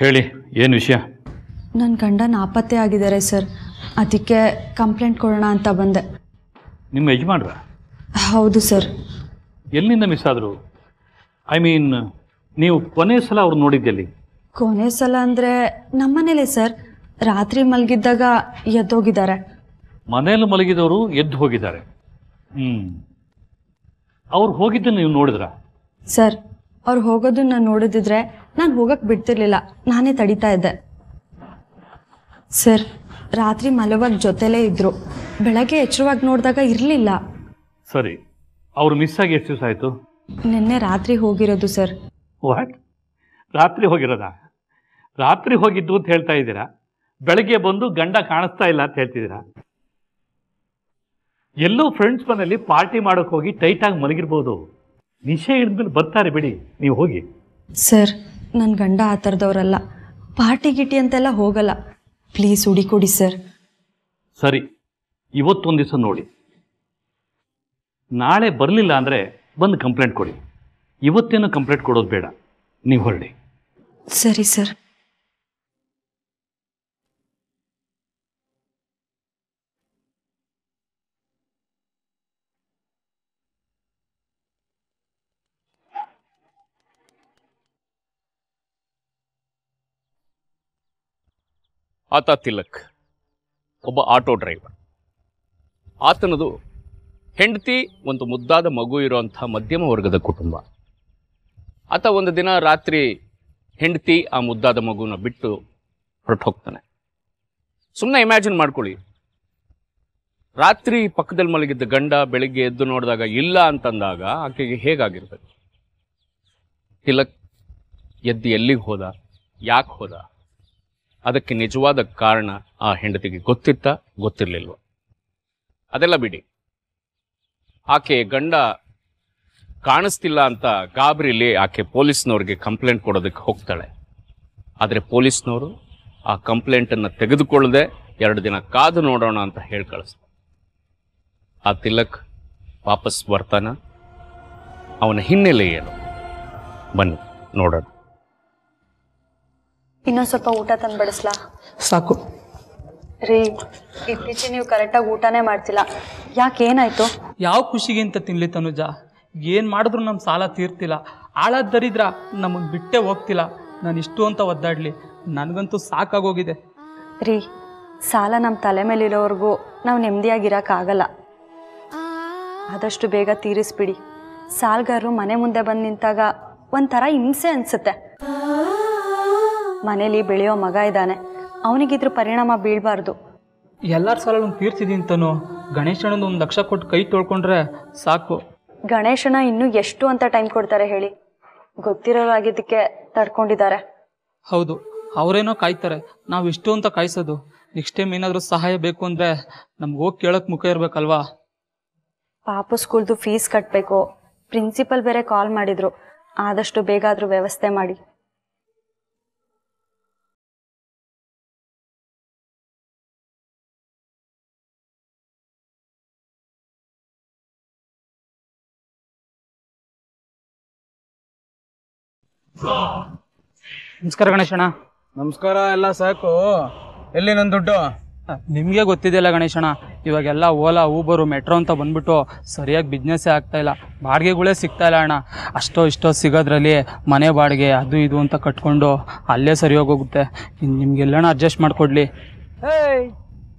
ಹೇಳಿ ಏನು ವಿಷಯ? ನನ್ನ ಗಂಡ ನಾಪತ್ತೆ ಆಗಿದ್ದಾರೆ ಸರ್. ಅದಕ್ಕೆ ಕಂಪ್ಲೇಂಟ್ ಕೊಡೋಣ ಅಂತ ಬಂದೆ. ನಿಮ್ಮ ಯಜಮಾನ್ರ? ಹೌದು ಸರ್. ಎಲ್ಲಿಂದ ಮಿಸ್ ಆದರು? ಐ ಮೀನ್ ನೀವು ಕೊನೆ ಸಲ ಅವ್ರು ನೋಡಿದ್ದೆಲ್ಲಿ ಕೊನೆ ಸಲ ಅಂದರೆ ನಮ್ಮನೇಲೆ ಸರ್. ರಾತ್ರಿ ಮಲಗಿದ್ದಾಗ ಎದ್ದೋಗಿದ್ದಾರೆ. ಮನೆಯಲ್ಲಿ ಮಲಗಿದವರು ಎದ್ದು ಹೋಗಿದ್ದಾರೆ. ಹ್ಞೂ ಅವ್ರು ಹೋಗಿದ್ದನ್ನು ನೀವು ನೋಡಿದ್ರಾ? ಸರ್ ಅವ್ರು ಹೋಗೋದನ್ನ ನೋಡಿದಿದ್ರೆ ನಾನು ಹೋಗಕ್ಕೆ ಬಿಡ್ತಿರ್ಲಿಲ್ಲ. ನಾನೇ ತಡಿತಾ ಇದ್ದೆ. ಸರ್ ರಾತ್ರಿ ಮಲವಾಗ ಜೊತೆಲೇ ಇದ್ರು. ಬೆಳಗ್ಗೆ ಎಚ್ಚರವಾಗಿ ನೋಡಿದಾಗ ಇರಲಿಲ್ಲ. ಸರಿ. ಅವ್ರು ಮಿಸ್ ಆಗಿ ಎಷ್ಟು ದಿವಸ ಆಯಿತು? ನಿನ್ನೆ ರಾತ್ರಿ ಹೋಗಿರೋದು ಸರ್. ವಾಟ್ ರಾತ್ರಿ ಹೋಗಿರೋದ? ರಾತ್ರಿ ಹೋಗಿದ್ದು ಅಂತ ಹೇಳ್ತಾ ಇದ್ದೀರಾ? ಬೆಳಗ್ಗೆ ಬಂದು ಗಂಡ ಕಾಣಿಸ್ತಾ ಇಲ್ಲ ಅಂತ ಹೇಳ್ತಿದ್ದೀರಾ? ಎಲ್ಲೋ ಫ್ರೆಂಡ್ಸ್ ಮನೆಯಲ್ಲಿ ಪಾರ್ಟಿ ಮಾಡೋಕೆ ಹೋಗಿ ಟೈಟಾಗಿ ಮಲಗಿರ್ಬೋದು. ನಿಶೆ ಹಿಡಿದ್ಮೇಲೆ ಬರ್ತಾರೆ ಬಿಡಿ. ನೀವು ಹೋಗಿ. ಸರ್ ನನ್ನ ಗಂಡ ಆ ಥರದವ್ರಲ್ಲ. ಪಾರ್ಟಿ ಗಿಟಿ ಅಂತೆಲ್ಲ ಹೋಗಲ್ಲ. ಪ್ಲೀಸ್ ಹುಡಿಕೊಡಿ ಸರ್. ಸರಿ ಇವತ್ತೊಂದು ದಿವಸ ನೋಡಿ. ನಾಳೆ ಬರಲಿಲ್ಲ ಅಂದರೆ ಬಂದು ಕಂಪ್ಲೇಂಟ್ ಕೊಡಿ. ಇವತ್ತೇನು ಕಂಪ್ಲೇಂಟ್ ಕೊಡೋದು ಬೇಡ. ನೀವು ಹೊರಡಿ. ಸರಿ ಸರ್. ಆತ ತಿಲಕ್, ಒಬ್ಬ ಆಟೋ ಡ್ರೈವರ್. ಆತನದು ಹೆಂಡತಿ, ಒಂದು ಮುದ್ದಾದ ಮಗು ಇರುವಂಥ ಮಧ್ಯಮ ವರ್ಗದ ಕುಟುಂಬ. ಆತ ಒಂದು ದಿನ ರಾತ್ರಿ ಹೆಂಡತಿ ಆ ಮುದ್ದಾದ ಮಗುನ ಬಿಟ್ಟು ಹೊರಟು ಹೋಗ್ತಾನೆ ಸುಮ್ಮನೆ ಇಮ್ಯಾಜಿನ್ ಮಾಡ್ಕೊಳ್ಳಿ. ರಾತ್ರಿ ಪಕ್ಕದಲ್ಲಿ ಮಲಗಿದ್ದ ಗಂಡ ಬೆಳಿಗ್ಗೆ ಎದ್ದು ನೋಡಿದಾಗ ಇಲ್ಲ ಅಂತಂದಾಗ ಆಕೆಗೆ ಹೇಗಾಗಿರ್ಬೇಕು? ತಿಲಕ್ ಎದ್ದು ಎಲ್ಲಿಗೆ ಹೋದ? ಯಾಕೆ ಹೋದ? ಅದಕ್ಕೆ ನಿಜವಾದ ಕಾರಣ ಆ ಹೆಂಡತಿಗೆ ಗೊತ್ತಿತ್ತ ಗೊತ್ತಿರಲಿಲ್ವ? ಅದೆಲ್ಲ ಬಿಡಿ. ಆಕೆ ಗಂಡ ಕಾಣಿಸ್ತಿಲ್ಲ ಅಂತ ಗಾಬರಿಲಿ ಆಕೆ ಪೊಲೀಸ್ನವ್ರಿಗೆ ಕಂಪ್ಲೇಂಟ್ ಕೊಡೋದಕ್ಕೆ ಹೋಗ್ತಾಳೆ. ಆದರೆ ಪೊಲೀಸ್ನವರು ಆ ಕಂಪ್ಲೇಂಟನ್ನು ತೆಗೆದುಕೊಳ್ಳದೆ ಎರಡು ದಿನ ಕಾದು ನೋಡೋಣ ಅಂತ ಹೇಳಿ ಕಳಿಸ್ತಾರೆ. ಆ ತಿಲಕ್ ವಾಪಸ್ ಬರ್ತಾನ. ಅವನ ಹಿನ್ನೆಲೆ ಏನು? ಬನ್ನಿ, ನೋಡೋಣ. ಇನ್ನೊಂದು ಸ್ವಲ್ಪ ಊಟ ತಂದು ಬಡಿಸ್ಲಾ? ಸಾಕು. ರೀ ಇತ್ತೀಚೆ ನೀವು ಕರೆಕ್ಟಾಗಿ ಊಟನೇ ಮಾಡ್ತಿಲ್ಲ ಯಾಕೆ ಏನಾಯ್ತು? ಯಾವ ಖುಷಿಗೆ ಅಂತ ತಿನ್ಲಿ ತನುಜ? ಏನು ಮಾಡಿದ್ರು ನಮ್ಮ ಸಾಲ ತೀರ್ತಿಲ್ಲ. ಆಳದ ದರಿದ್ರ ನಮಗೆ ಬಿಟ್ಟೆ ಹೋಗ್ತಿಲ್ಲ. ನಾನು ಇಷ್ಟು ಅಂತ ಒದ್ದಾಡಲಿ. ನನಗಂತೂ ಸಾಕಾಗೋಗಿದೆ. ರೀ ಸಾಲ ನಮ್ಮ ತಲೆ ಮೇಲಿರೋವರೆಗೂ ನಾವು ನೆಮ್ಮದಿಯಾಗಿರೋಕ್ಕಾಗಲ್ಲ ಆದಷ್ಟು ಬೇಗ ತೀರಿಸ್ಬಿಡಿ. ಸಾಲ್ಗಾರರು ಮನೆ ಮುಂದೆ ಬಂದು ನಿಂತಾಗ ಒಂಥರ ಹಿಂಸೆ ಅನ್ಸುತ್ತೆ. ಮನೇಲಿ ಬೆಳೆಯೋ ಮಗ ಇದ್ದಾನೆ. ಅವನಿಗಿದ್ರ ಪರಿಣಾಮ ಬೀಳಬಾರ್ದು. ಎಲ್ಲರ ಸಾಲ ತೀರ್ಸಿದೀನಿ ತನು. ಗಣೇಶನೊಂದು ಒಂದು ಲಕ್ಷ ಕೊಟ್ಟು ಕೈ ತೊಳ್ಕೊಂಡ್ರೆ ಸಾಕು. ಗಣೇಶನ ಇನ್ನೂ ಎಷ್ಟು ಅಂತ ಟೈಮ್ ಕೊಡ್ತಾರೆ ಹೇಳಿ. ಗೊತ್ತಿರೋರಾಗಿದ್ದಕ್ಕೆ ತಡ್ಕೊಂಡಿದ್ದಾರೆ. ಹೌದು ಅವರೇನೋ ಕಾಯ್ತಾರೆ. ನಾವು ಇಷ್ಟು ಅಂತ ಕಾಯಿಸೋದು. ನೆಕ್ಸ್ಟ್ ಟೈಮ್ ಏನಾದರೂ ಸಹಾಯ ಬೇಕು ಅಂದರೆ ನಮ್ಗೆ ಹೋಗಿ ಕೇಳೋಕೆ ಮುಖ ಇರಬೇಕಲ್ವಾ? ಪಾಪ ಸ್ಕೂಲ್ದು ಫೀಸ್ ಕಟ್ಟಬೇಕು ಪ್ರಿನ್ಸಿಪಲ್ ಬೇರೆ ಕಾಲ್ ಮಾಡಿದ್ರು. ಆದಷ್ಟು ಬೇಗ ಆದ್ರೂ ವ್ಯವಸ್ಥೆ ಮಾಡಿ. ನಮಸ್ಕಾರ ಗಣೇಶಣ್ಣ ನಮಸ್ಕಾರ ಎಲ್ಲ ಸಾಕು. ಎಲ್ಲಿ ನನ್ನ ದುಡ್ಡು? ನಿಮಗೆ ಗೊತ್ತಿದೆಯಲ್ಲ ಗಣೇಶಣ್ಣ ಇವಾಗೆಲ್ಲ ಓಲಾ ಊಬರು ಮೆಟ್ರೋ ಅಂತ ಬಂದ್ಬಿಟ್ಟು ಸರಿಯಾಗಿ ಬಿಸ್ನೆಸ್ಸೇ ಆಗ್ತಾ ಇಲ್ಲ. ಬಾಡಿಗೆಗಳೇ ಸಿಗ್ತಾ ಇಲ್ಲ ಅಣ್ಣ. ಅಷ್ಟೋ ಇಷ್ಟೋ ಸಿಗೋದ್ರಲ್ಲಿ ಮನೆ ಬಾಡಿಗೆ ಅದು ಇದು ಅಂತ ಕಟ್ಕೊಂಡು ಅಲ್ಲೇ ಸರಿ ಹೋಗೋಗುತ್ತೆ ಇನ್ನು ನಿಮ್ಗೆಲ್ಲಣ್ಣ ಅಡ್ಜಸ್ಟ್ ಮಾಡಿಕೊಡ್ಲಿ. ಏಯ್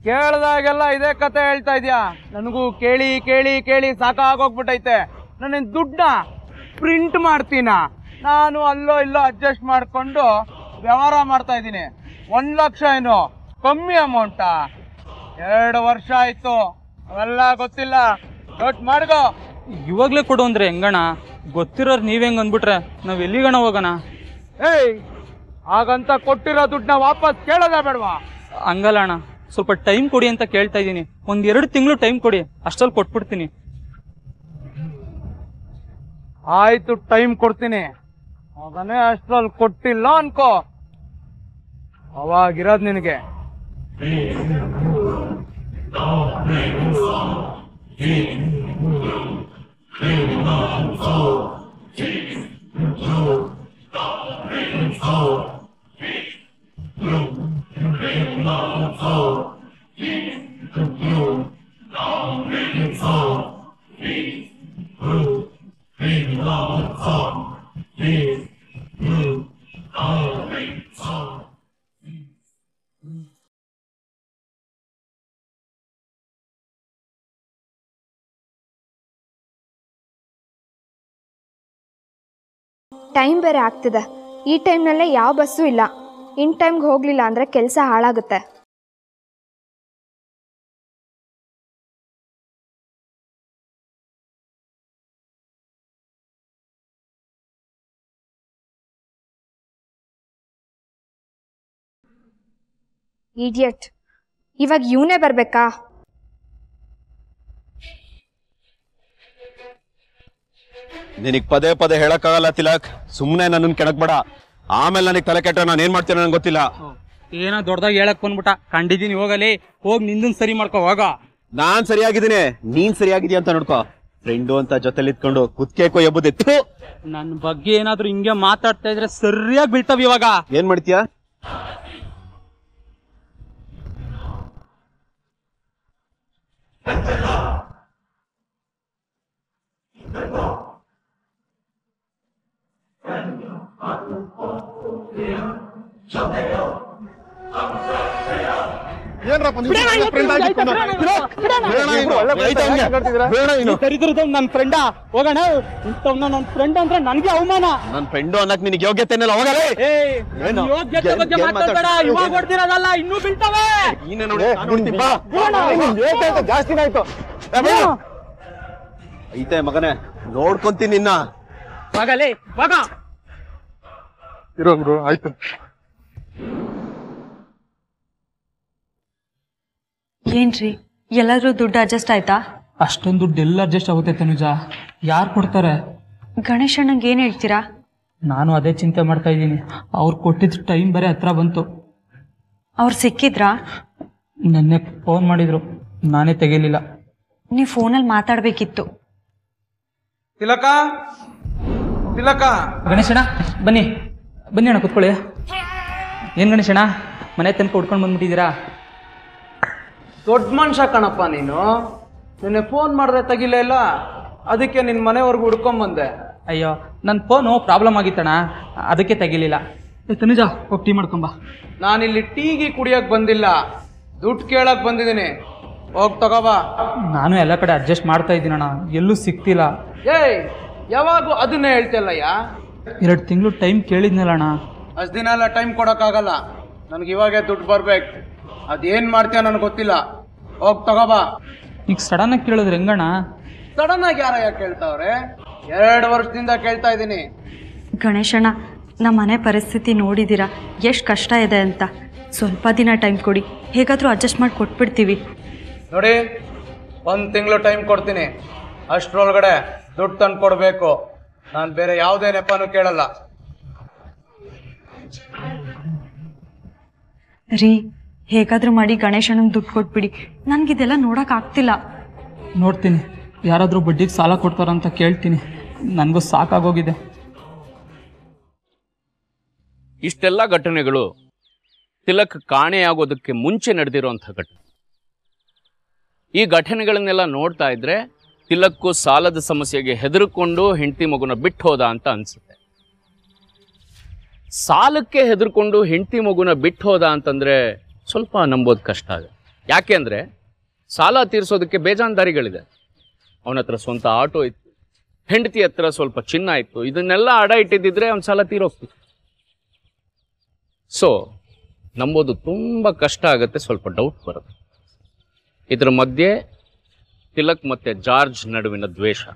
ಕೇಳಿದಾಗೆಲ್ಲ ಇದೇ ಕತೆ ಹೇಳ್ತಾ ಇದೆಯಾ? ನನಗೂ ಕೇಳಿ ಕೇಳಿ ಕೇಳಿ ಸಾಕಾಗೋಗ್ಬಿಟ್ಟೈತೆ ನನ್ನ ದುಡ್ಡ ಪ್ರಿಂಟ್ ಮಾಡ್ತೀನ? ನಾನು ಅಲ್ಲೋ ಇಲ್ಲೋ ಅಡ್ಜಸ್ಟ್ ಮಾಡ್ಕೊಂಡು ವ್ಯವಹಾರ ಮಾಡ್ತಾ ಇದ್ದೀನಿ. ಒಂದ್ ಲಕ್ಷ ಏನು? ಕಮ್ಮಿ ಅಮೌಂಟಾ ಎರಡು ವರ್ಷ ಆಯ್ತು. ಅವೆಲ್ಲ ಗೊತ್ತಿಲ್ಲ. ದೊಡ್ಡ ಮಾಡ್ಕೋ ಇವಾಗಲೇ ಕೊಡು ಅಂದರೆ ಹೆಂಗಣ್ಣ? ಗೊತ್ತಿರೋರು ನೀವೇಂಗ್ ಹೆಂಗೆ ಅಂದ್ಬಿಟ್ರೆ ನಾವು ಎಲ್ಲಿಗಣ ಹೋಗೋಣ? ಏಯ್! ಹಾಗಂತ ಕೊಟ್ಟಿರೋ ದುಡ್ಡನ್ನ ವಾಪಸ್ ಕೇಳೋದೇ ಬೇಡವಾ? ಹಂಗಲ್ಲ ಅಣ್ಣ. ಸ್ವಲ್ಪ ಟೈಮ್ ಕೊಡಿ ಅಂತ ಕೇಳ್ತಾ ಇದ್ದೀನಿ. ಒಂದು ಎರಡು ತಿಂಗಳು ಟೈಮ್ ಕೊಡಿ. ಅಷ್ಟರಲ್ಲಿ ಕೊಟ್ಬಿಡ್ತೀನಿ. ಆಯ್ತು ಟೈಮ್ ಕೊಡ್ತೀನಿ. ಮಗನೇ ಅಷ್ಟ್ರಲ್ಲಿ ಕೊಟ್ಟಿಲ್ಲ ಅನ್ಕೋ ಅವಾಗಿರೋದ್ ನಿನಗೆ Please. ಟೈಮ್ ಬೇರೆ ಆಗ್ತಿದೆ. ಈ ಟೈಮ್ನಲ್ಲೇ ಯಾವ ಬಸ್ಸು ಇಲ್ಲ. ಇನ್ ಟೈಮ್ಗೆ ಹೋಗ್ಲಿಲ್ಲ ಅಂದ್ರೆ ಕೆಲಸ ಹಾಳಾಗುತ್ತೆ. ಇಡಿಯಟ್ ಇವಾಗ ಇವನೇ ಬರ್ಬೇಕಾ? ನಿನಗ್ ಪದೇ ಪದೇ ಹೇಳಕ್ಕಾಗಲ್ಲ ತಿಲಕ್. ಸುಮ್ನೆ ನನ್ನನ್ ಕೆಣಕ್ಬೇಡ. ಆಮೇಲೆ ನನಗೆ ತಲೆ ಕೆಟ್ಟ ನಾನು ಏನ್ ಮಾಡ್ತೀನಿ ನನಗೆ ಗೊತ್ತಿಲ್ಲ. ಏನೋ ದೊಡ್ಡದಾಗಿ ಹೇಳಕ್ ಬಂದ್ಬಿಟ್ಟ. ಕಂಡಿದ್ದೀನಿ ಹೋಗಲಿ. ಹೋಗಿ ನಿಂದನ್ ಸರಿ ಮಾಡ್ಕೋ ಹೋಗ. ನಾನ್ ಸರಿಯಾಗಿದ್ದೀನಿ. ನೀನ್ ಸರಿಯಾಗಿದ್ಯಾ ಅಂತ ನೋಡ್ಕೋ. ಫ್ರೆಂಡು ಅಂತ ಜೊತೆಲಿ ಇತ್ಕೊಂಡು ಕುತ್ಕೆ ಎಬ್ಬುದಿತ್ತು ನನ್ನ ಬಗ್ಗೆ ಏನಾದ್ರೂ ಹಿಂಗೆ ಮಾತಾಡ್ತಾ ಇದ್ರೆ ಸರಿಯಾಗಿ ಬೀಳ್ತಾವ ಇವಾಗ. ಏನ್ ಮಾಡ್ತೀಯಾ? 战斗！战斗！战！上台哟，上台哟！ಫ್ರೆಂಡ ಹೋಗೋಣ. ಇಂಥವ್ನ ಫ್ರೆಂಡ್ ಅಂದ್ರೆ ನನ್ಗೆ ಅವಮಾನ. ನನ್ ಫ್ರೆಂಡು ಅನ್ನಕ್ ನಿನಗೆ ಯೋಗ್ಯತೆನೆಲ್ಲ ಹೋಗಲೇ ಏಯ್! ಯೋಗ್ಯತೆ ಏನ್- ಬಗ್ಗೆ ಮಾತಾಡ್ಬೇಡ? ಇವಾಗ ಹೊಡ್ದಿರೋದಲ್ಲ ಇನ್ನೂ ಬೀಳ್ತವೆ. ನೀನೇ ನಾನ್. ಜಾಸ್ತಿನೇ ಆಯ್ತು. ಐತೆ ಮಗನೇ ನೋಡ್ಕೊಂತೀನಿ ನಿನ್ನ. ಹೋಗಲೇ ಮಗ. ಇರೋ ಆಯ್ತು. ಏನ್ರಿ? ಎಲ್ಲಾದ್ರೂ ದುಡ್ಡು ಅಡ್ಜಸ್ಟ್ ಆಯ್ತಾ? ಅಷ್ಟೊಂದು ದುಡ್ಡು ಎಲ್ಲ ಅಡ್ಜಸ್ಟ್ ಆಗುತ್ತೆ ತನುಜ. ಯಾರು ಕೊಡ್ತಾರೆ? ಗಣೇಶ್ ಅಣ್ಣಂಗೆ ಏನ್ ಹೇಳ್ತೀರಾ? ನಾನು ಅದೇ ಚಿಂತೆ ಮಾಡ್ತಾ ಇದ್ದೀನಿ. ಅವ್ರು ಕೊಟ್ಟಿದ್ದ ಟೈಮ್ ಬರೀ ಹತ್ರ ಬಂತು. ಅವ್ರು ಸಿಕ್ಕಿದ್ರಾ? ನನ್ನೆ ಫೋನ್ ಮಾಡಿದ್ರು. ನಾನೇ ತೆಗಿಲಿಲ್ಲ. ನೀವು ಫೋನಲ್ಲಿ ಮಾತಾಡಬೇಕಿತ್ತು. ತಿಲಕ? ತಿಲಕ? ಗಣೇಶಣ್ಣ ಬನ್ನಿ. ಬನ್ನಿ ಅಣ್ಣ ಕುತ್ಕೊಳ್ಳಿ. ಏನು ಗಣೇಶಣ್ಣ ಮನೆ ತನಕ ಉಡ್ಕೊಂಡು ಬಂದ್ಬಿಟ್ಟಿದ್ದೀರಾ? ದೊಡ್ಡ ಮನುಷ್ಯ ಕಣಪ್ಪ ನೀನು. ನಿನ್ನೆ ಫೋನ್ ಮಾಡಿದ್ರೆ ತೆಗಿಲೇ ಇಲ್ಲ ಅದಕ್ಕೆ ನಿನ್ನ ಮನೆವರೆಗೂ ಹುಡ್ಕೊಂಬಂದೆ ಅಯ್ಯೋ ನನ್ನ ಫೋನು ಪ್ರಾಬ್ಲಮ್ ಆಗಿತ್ತಣ್ಣ. ಅದಕ್ಕೆ ತೆಗಿಲಿಲ್ಲ. ಏ, ತನುಜ ಹೋಗಿ ಟೀ ಮಾಡ್ಕೊಂಬಾ ನಾನಿಲ್ಲಿ ಟೀಗಿ ಕುಡಿಯಕ್ ಬಂದಿಲ್ಲ. ದುಡ್ಡು ಕೇಳಕ್ ಬಂದಿದ್ದೀನಿ. ಹೋಗ್ ತಗೋಬಾ ನಾನು ಎಲ್ಲ ಕಡೆ ಅಡ್ಜಸ್ಟ್ ಮಾಡ್ತಾ ಇದ್ದೀನಣ್ಣ. ಎಲ್ಲೂ ಸಿಕ್ತಿಲ್ಲ ಏಯ್ ಯಾವಾಗೂ ಅದನ್ನೇ ಹೇಳ್ತಿಲ್ಲಯ್ಯ ಎರಡು ತಿಂಗಳು ಟೈಮ್ ಕೇಳಿದ್ನಲ್ಲ ಅಣ್ಣ ಅಷ್ಟು ದಿನ ಎಲ್ಲ ಟೈಮ್ ಕೊಡೋಕ್ಕಾಗಲ್ಲ. ನನಗೆ ಇವಾಗೆ ದುಡ್ಡು ಬರ್ಬೇಕು. ಅದೇನು ಮಾಡ್ತೀಯ ನನಗೆ ಗೊತ್ತಿಲ್ಲ. ಹೋಗ್ ತಗೋಬಾ. ಈಗ ಸಡನ್ನಾಗಿ ಕೇಳಿದ್ರೆ ಹೆಂಗಣ್ಣ? ಸಡನ್ ಆಗಿ ಯಾರಯ್ಯ ಕೇಳ್ತಾವ್ರೆ? ಎರಡು ವರ್ಷದಿಂದ ಕೇಳ್ತಾ ಇದ್ದೀನಿ. ಗಣೇಶಣ್ಣ ನಮ್ಮ ಮನೆ ಪರಿಸ್ಥಿತಿ ನೋಡಿದ್ದೀರಾ ಎಷ್ಟು ಕಷ್ಟ ಇದೆ ಅಂತ. ಸ್ವಲ್ಪ ದಿನ ಟೈಮ್ ಕೊಡಿ. ಹೇಗಾದರೂ ಅಡ್ಜಸ್ಟ್ ಮಾಡಿ ಕೊಟ್ಬಿಡ್ತೀವಿ. ನೋಡಿ ಒಂದು ತಿಂಗಳು ಟೈಮ್ ಕೊಡ್ತೀನಿ. ಅಷ್ಟರೊಳಗಡೆ ದುಡ್ಡು ತಂದು ಕೊಡಬೇಕು. ನಾನು ಬೇರೆ ಯಾವುದೇ ನೆಪನೂ ಕೇಳಲ್ಲ. ರೀ ಹೇಗಾದರೂ ಮಾಡಿ ಗಣೇಶನಿಗೆ ದುಡ್ಡು ಕೊಟ್ಬಿಡಿ. ನನಗಿದೆಲ್ಲ ನೋಡಕ್ ಆಗ್ತಿಲ್ಲ. ನೋಡ್ತೀನಿ. ಯಾರಾದರೂ ಬಡ್ಡಿಗೆ ಸಾಲ ಕೊಡ್ತಾರಂತ ಕೇಳ್ತೀನಿ. ನನಗೂ ಸಾಕಾಗೋಗಿದೆ. ಇಷ್ಟೆಲ್ಲ ಘಟನೆಗಳು ತಿಲಕ್ ಕಾಣೆಯಾಗೋದಕ್ಕೆ ಮುಂಚೆ ನಡೆದಿರುವಂಥ ಘಟನೆ. ಈ ಘಟನೆಗಳನ್ನೆಲ್ಲ ನೋಡ್ತಾ ಇದ್ರೆ ತಿಲಕ್ಕು ಸಾಲದ ಸಮಸ್ಯೆಗೆ ಹೆದರ್ಕೊಂಡು ಹೆಂಡತಿ ಮಗುನ ಬಿಟ್ಟು ಹೋದ ಅಂತ ಅನ್ಸುತ್ತೆ. ಸಾಲಕ್ಕೆ ಹೆದರ್ಕೊಂಡು ಹೆಂಡತಿ ಮಗುನ ಬಿಟ್ಟು ಹೋದ ಅಂತಂದ್ರೆ ಸ್ವಲ್ಪ ನಂಬೋದು ಕಷ್ಟ ಆಗ. ಯಾಕೆ ಅಂದರೆ ಸಾಲ ತೀರಿಸೋದಕ್ಕೆ ಬೇಜಾನ್ದಾರಿಗಳಿದೆ ಅವನ ಹತ್ರ ಸ್ವಂತ ಆಟೋ ಇತ್ತು. ಹೆಂಡತಿ ಹತ್ರ ಸ್ವಲ್ಪ ಚಿನ್ನ ಇತ್ತು. ಇದನ್ನೆಲ್ಲ ಅಡ ಇಟ್ಟಿದ್ದಿದ್ರೆ ಅವ್ನ ಸಾಲ ತೀರೋಗ್ತಿತ್ತು. ಸೊ ನಂಬೋದು ತುಂಬ ಕಷ್ಟ ಆಗುತ್ತೆ, ಸ್ವಲ್ಪ ಡೌಟ್ ಬರುತ್ತೆ. ಇದರ ಮಧ್ಯೆ ತಿಲಕ್ ಮತ್ತು ಜಾರ್ಜ್ ನಡುವಿನ ದ್ವೇಷ.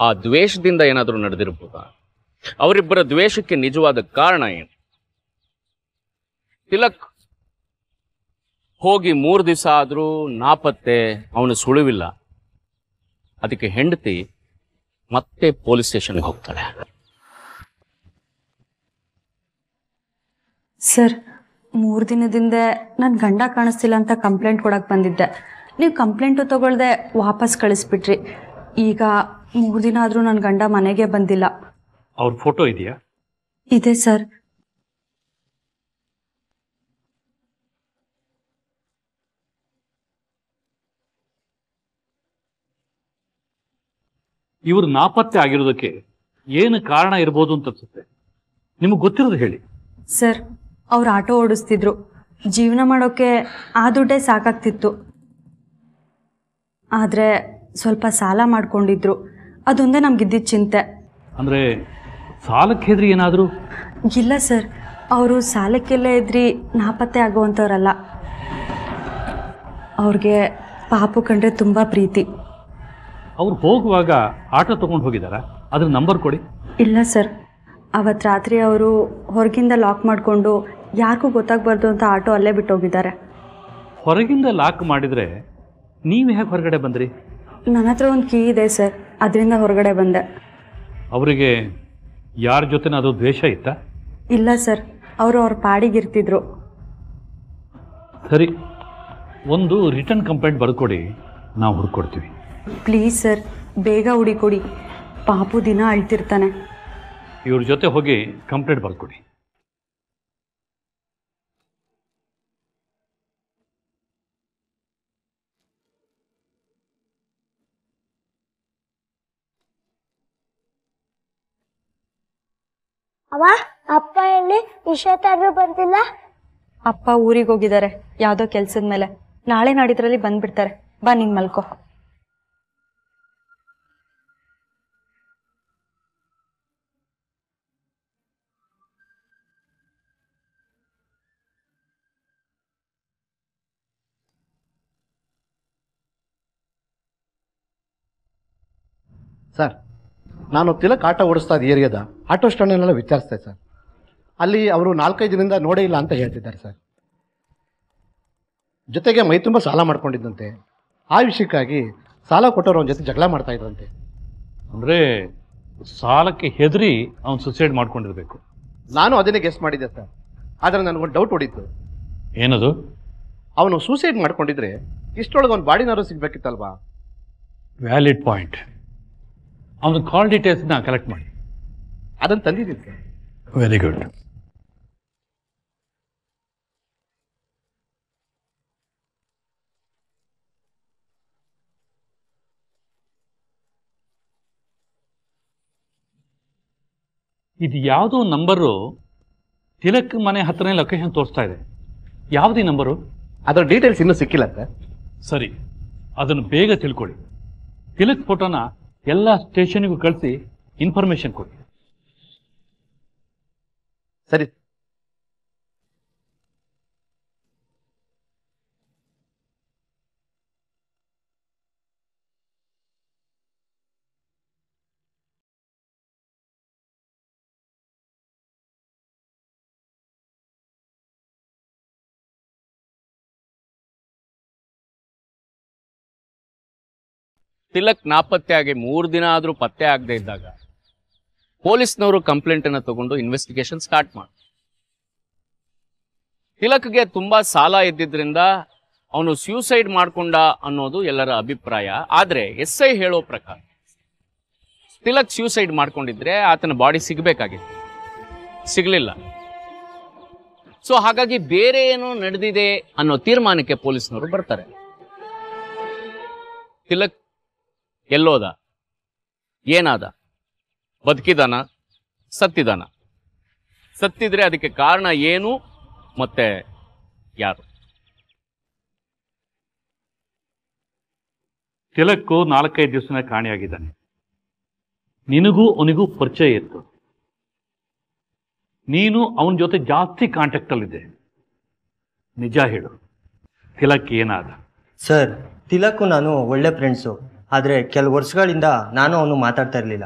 ಆ ದ್ವೇಷದಿಂದ ಏನಾದರೂ ನಡೆದಿರ್ಬೋದಾ? ಅವರಿಬ್ಬರ ದ್ವೇಷಕ್ಕೆ ನಿಜವಾದ ಕಾರಣ ಏನು? ತಿಲಕ್ ಹೋಗಿ ಮೂರು ದಿವಸ ಆದರೂ ನಾಪತ್ತೆ ಅವನು ಸುಳಿವಿಲ್ಲ. ಅದಕ್ಕೆ ಹೆಂಡತಿ ಮತ್ತೆ ಪೊಲೀಸ್ ಸ್ಟೇಷನ್ಗೆ ಹೋಗ್ತಾಳೆ. ಸರ್ ಮೂರು ದಿನದಿಂದ ನನ್ನ ಗಂಡ ಕಾಣಿಸ್ತಿಲ್ಲ ಅಂತ ಕಂಪ್ಲೇಂಟ್ ಕೊಡಕ್ಕೆ ಬಂದಿದ್ದೆ. ನೀವು ಕಂಪ್ಲೇಂಟು ತಗೊಳ್ದೆ ವಾಪಸ್ ಕಳಿಸ್ಬಿಟ್ರಿ. ಈಗ ಮೂರು ದಿನ ಆದರೂ ನನ್ನ ಗಂಡ ಮನೆಗೆ ಬಂದಿಲ್ಲ. ಅವ್ರ ಫೋಟೋ ಇದೆಯಾ? ಇದೆ ಸರ್. ಇವರು ನಾಪತ್ತೆ ಆಗಿರೋದಕ್ಕೆ ಏನು ಕಾರಣ ಇರ್ಬೋದು ಅಂತ ಅನ್ಸುತ್ತೆ. ನಿಮಗೆ ಗೊತ್ತಿರೋದು ಹೇಳಿ. ಸರ್ ಅವ್ರು ಆಟೋ ಓಡಿಸ್ತಿದ್ರು. ಜೀವನ ಮಾಡೋಕೆ ಆ ದುಡ್ಡೇ ಸಾಕಾಗ್ತಿತ್ತು. ಆದರೆ ಸ್ವಲ್ಪ ಸಾಲ ಮಾಡ್ಕೊಂಡಿದ್ರು. ಅದೊಂದೇ ನಮ್ಗಿದ್ದಿದ್ದ ಚಿಂತೆ. ಅಂದರೆ ಸಾಲಕ್ಕೆ ಹೆದ್ರಿ ಏನಾದರೂ? ಇಲ್ಲ ಸರ್ ಅವರು ಸಾಲಕ್ಕೆಲ್ಲ ಇದ್ರಿ ನಾಪತ್ತೆ ಆಗುವಂಥವ್ರಲ್ಲ. ಅವ್ರಿಗೆ ಪಾಪು ಕಂಡ್ರೆ ತುಂಬ ಪ್ರೀತಿ. ಅವ್ರು ಹೋಗುವಾಗ ಆಟೋ ತಗೊಂಡು ಹೋಗಿದ್ದಾರಾ? ಅದ್ರ ನಂಬರ್ ಕೊಡಿ. ಇಲ್ಲ ಸರ್. ಅವತ್ತು ರಾತ್ರಿ ಅವರು ಹೊರಗಿಂದ ಲಾಕ್ ಮಾಡಿಕೊಂಡು ಯಾರಿಗೂ ಗೊತ್ತಾಗಬಾರ್ದು ಅಂತ ಆಟೋ ಅಲ್ಲೇ ಬಿಟ್ಟು ಹೋಗಿದ್ದಾರೆ ಹೊರಗಿಂದ ಲಾಕ್ ಮಾಡಿದರೆ ನೀವು ಹೇಗೆ ಹೊರಗಡೆ ಬಂದ್ರಿ? ನನ್ನ ಹತ್ರ ಒಂದು ಕೀ ಇದೆ ಸರ್. ಅದರಿಂದ ಹೊರಗಡೆ ಬಂದೆ. ಅವರಿಗೆ ಯಾರ ಜೊತೆನಾದರೂ ದ್ವೇಷ ಇತ್ತಾ? ಇಲ್ಲ ಸರ್. ಅವರು ಅವ್ರ ಪಾಡಿಗಿರ್ತಿದ್ರು ಸರಿ. ಒಂದು ರಿಟರ್ನ್ ಕಂಪ್ಲೇಂಟ್ ಬರ್ಕೊಡಿ. ನಾವು ಹುಡ್ಕೊಡ್ತೀವಿ. ಪ್ಲೀಸ್ ಸರ್ ಬೇಗ ಹುಡಿಕೊಡಿ ಪಾಪು ದಿನ ಅಳ್ತಿರ್ತಾನೆ. ಇವ್ರ ಜೊತೆ ಹೋಗಿ ಕಂಪ್ಲೇಂಟ್ ಬರ್ಕೊಡಿ. ಅವ ಅಪ್ಪ ಎಲ್ಲಿ? ಇಷ್ಟೊತ್ತಾದ್ರೂ ಬಂದಿಲ್ಲ? ಅಪ್ಪ ಊರಿಗೆ ಹೋಗಿದ್ದಾರೆ ಯಾವ್ದೋ ಕೆಲ್ಸದ ಮೇಲೆ. ನಾಳೆ ನಾಡಿದ್ರಲ್ಲಿ ಬಂದ್ಬಿಡ್ತಾರೆ. ಬಾ ನಿನ್ ಮಲ್ಕೋ. ಸರ್ ನಾನು ತಿಲಕ್ ಆಟೋ ಓಡಿಸ್ತಾ ಇದ್ದ ಏರಿಯಾದ ಆಟೋ ಸ್ಟ್ಯಾಂಡನ್ನೆಲ್ಲ ವಿಚಾರಿಸ್ದೆ ಸರ್. ಅಲ್ಲಿ ಅವರು ನಾಲ್ಕೈದು ದಿನದಿಂದ ನೋಡೇ ಇಲ್ಲ ಅಂತ ಹೇಳ್ತಿದ್ದಾರೆ ಸರ್. ಜೊತೆಗೆ ಮೈ ತುಂಬ ಸಾಲ ಮಾಡ್ಕೊಂಡಿದ್ದಂತೆ. ಆ ವಿಷಯಕ್ಕಾಗಿ ಸಾಲ ಕೊಟ್ಟವರು ಅವನ ಜೊತೆ ಜಗಳ ಮಾಡ್ತಾ ಇದ್ರಂತೆ. ಅಂದರೆ ಸಾಲಕ್ಕೆ ಹೆದರಿ ಅವನು ಸುಸೈಡ್ ಮಾಡ್ಕೊಂಡಿರಬೇಕು. ನಾನು ಅದನ್ನೇ ಗೆಸ್ ಮಾಡಿದ್ದೆ ಸರ್. ಆದರೆ ನನಗೊಂದು ಡೌಟ್ ಹೊಡಿತು. ಏನದು? ಅವನು ಸೂಸೈಡ್ ಮಾಡ್ಕೊಂಡಿದ್ರೆ ಇಷ್ಟೊಳಗೆ ಒಂದು ಬಾಡಿನಾರು ಸಿಗ್ಬೇಕಿತ್ತಲ್ವಾ? ವ್ಯಾಲಿಡ್ ಪಾಯಿಂಟ್ ಅವನ ಕಾಲ್ ಡೀಟೇಲ್ಸ್ನ ಕಲೆಕ್ಟ್ ಮಾಡಿ. ಅದನ್ನು ತಂದಿದ್ದೀನಿ ಸರ್. ವೆರಿ ಗುಡ್ ಇದು ಯಾವುದೋ ನಂಬರು ತಿಲಕ್ ಮನೆ ಹತ್ರನೇ ಲೊಕೇಶನ್ ತೋರಿಸ್ತಾ ಇದೆ. ಯಾವುದೇ ನಂಬರು ಅದರ ಡೀಟೇಲ್ಸ್ ಇನ್ನೂ ಸಿಕ್ಕಿಲ್ಲ ಸರ್. ಸರಿ. ಅದನ್ನು ಬೇಗ ತಿಳ್ಕೊಳ್ಳಿ. ತಿಲಕ್ ಫೋಟೋನ ಎಲ್ಲ ಸ್ಟೇಷನ್ಗೂ ಕಳಿಸಿ ಇನ್ಫಾರ್ಮೇಶನ್ ಕೊಡಿ. ಸರಿ. ತಿಲಕ್ ನಾಪತ್ತೆ ಆಗಿ ಮೂರು ದಿನ ಆದರೂ ಪತ್ತೆ ಆಗದೆ ಇದ್ದಾಗ ಪೊಲೀಸ್ನವರು ಕಂಪ್ಲೇಂಟ್ ಅನ್ನ ತಗೊಂಡು ಇನ್ವೆಸ್ಟಿಗೇಷನ್ ಸ್ಟಾರ್ಟ್ ಮಾಡಿ ತಿಲಕ್ಗೆ ತುಂಬಾ ಸಾಲ ಇದ್ದಿದ್ರಿಂದ ಅವನು ಸ್ಯೂಸೈಡ್ ಮಾಡ್ಕೊಂಡ ಅನ್ನೋದು ಎಲ್ಲರ ಅಭಿಪ್ರಾಯ. ಆದರೆ ಎಸ್ ಐ ಹೇಳೋ ಪ್ರಕಾರ ತಿಲಕ್ ಸ್ಯೂಸೈಡ್ ಮಾಡ್ಕೊಂಡಿದ್ರೆ ಆತನ ಬಾಡಿ ಸಿಗಬೇಕಾಗಿತ್ತು. ಸಿಗಲಿಲ್ಲ. ಸೊ ಹಾಗಾಗಿ ಬೇರೆ ಏನೋ ನಡೆದಿದೆ ಅನ್ನೋ ತೀರ್ಮಾನಕ್ಕೆ ಪೊಲೀಸ್ನವರು ಬರ್ತಾರೆ. ತಿಲಕ್ ಎಲ್ಲೋದ? ಏನಾದ? ಬದುಕಿದಾನ? ಸತ್ತಿದಾನ? ಸತ್ತಿದ್ರೆ ಅದಕ್ಕೆ ಕಾರಣ ಏನು? ಮತ್ತೆ ಯಾರು? ತಿಲಕ್ಕು ನಾಲ್ಕೈದು ದಿವಸನ ಕಾಣೆಯಾಗಿದ್ದಾನೆ. ನಿನಗೂ ಅವನಿಗೂ ಪರಿಚಯ ಇತ್ತು. ನೀನು ಅವನ ಜೊತೆ ಜಾಸ್ತಿ ಕಾಂಟ್ಯಾಕ್ಟಲ್ಲಿದ್ದೆ ನಿಜ ಹೇಳು. ತಿಲಕ್ ಏನಾದ? ಸರ್ ತಿಲಕ್ಕು ನಾನು ಒಳ್ಳೆ ಫ್ರೆಂಡ್ಸು ಆದರೆ ಕೆಲವು ವರ್ಷಗಳಿಂದ ನಾನು ಅವನು ಮಾತಾಡ್ತಾ ಇರಲಿಲ್ಲ.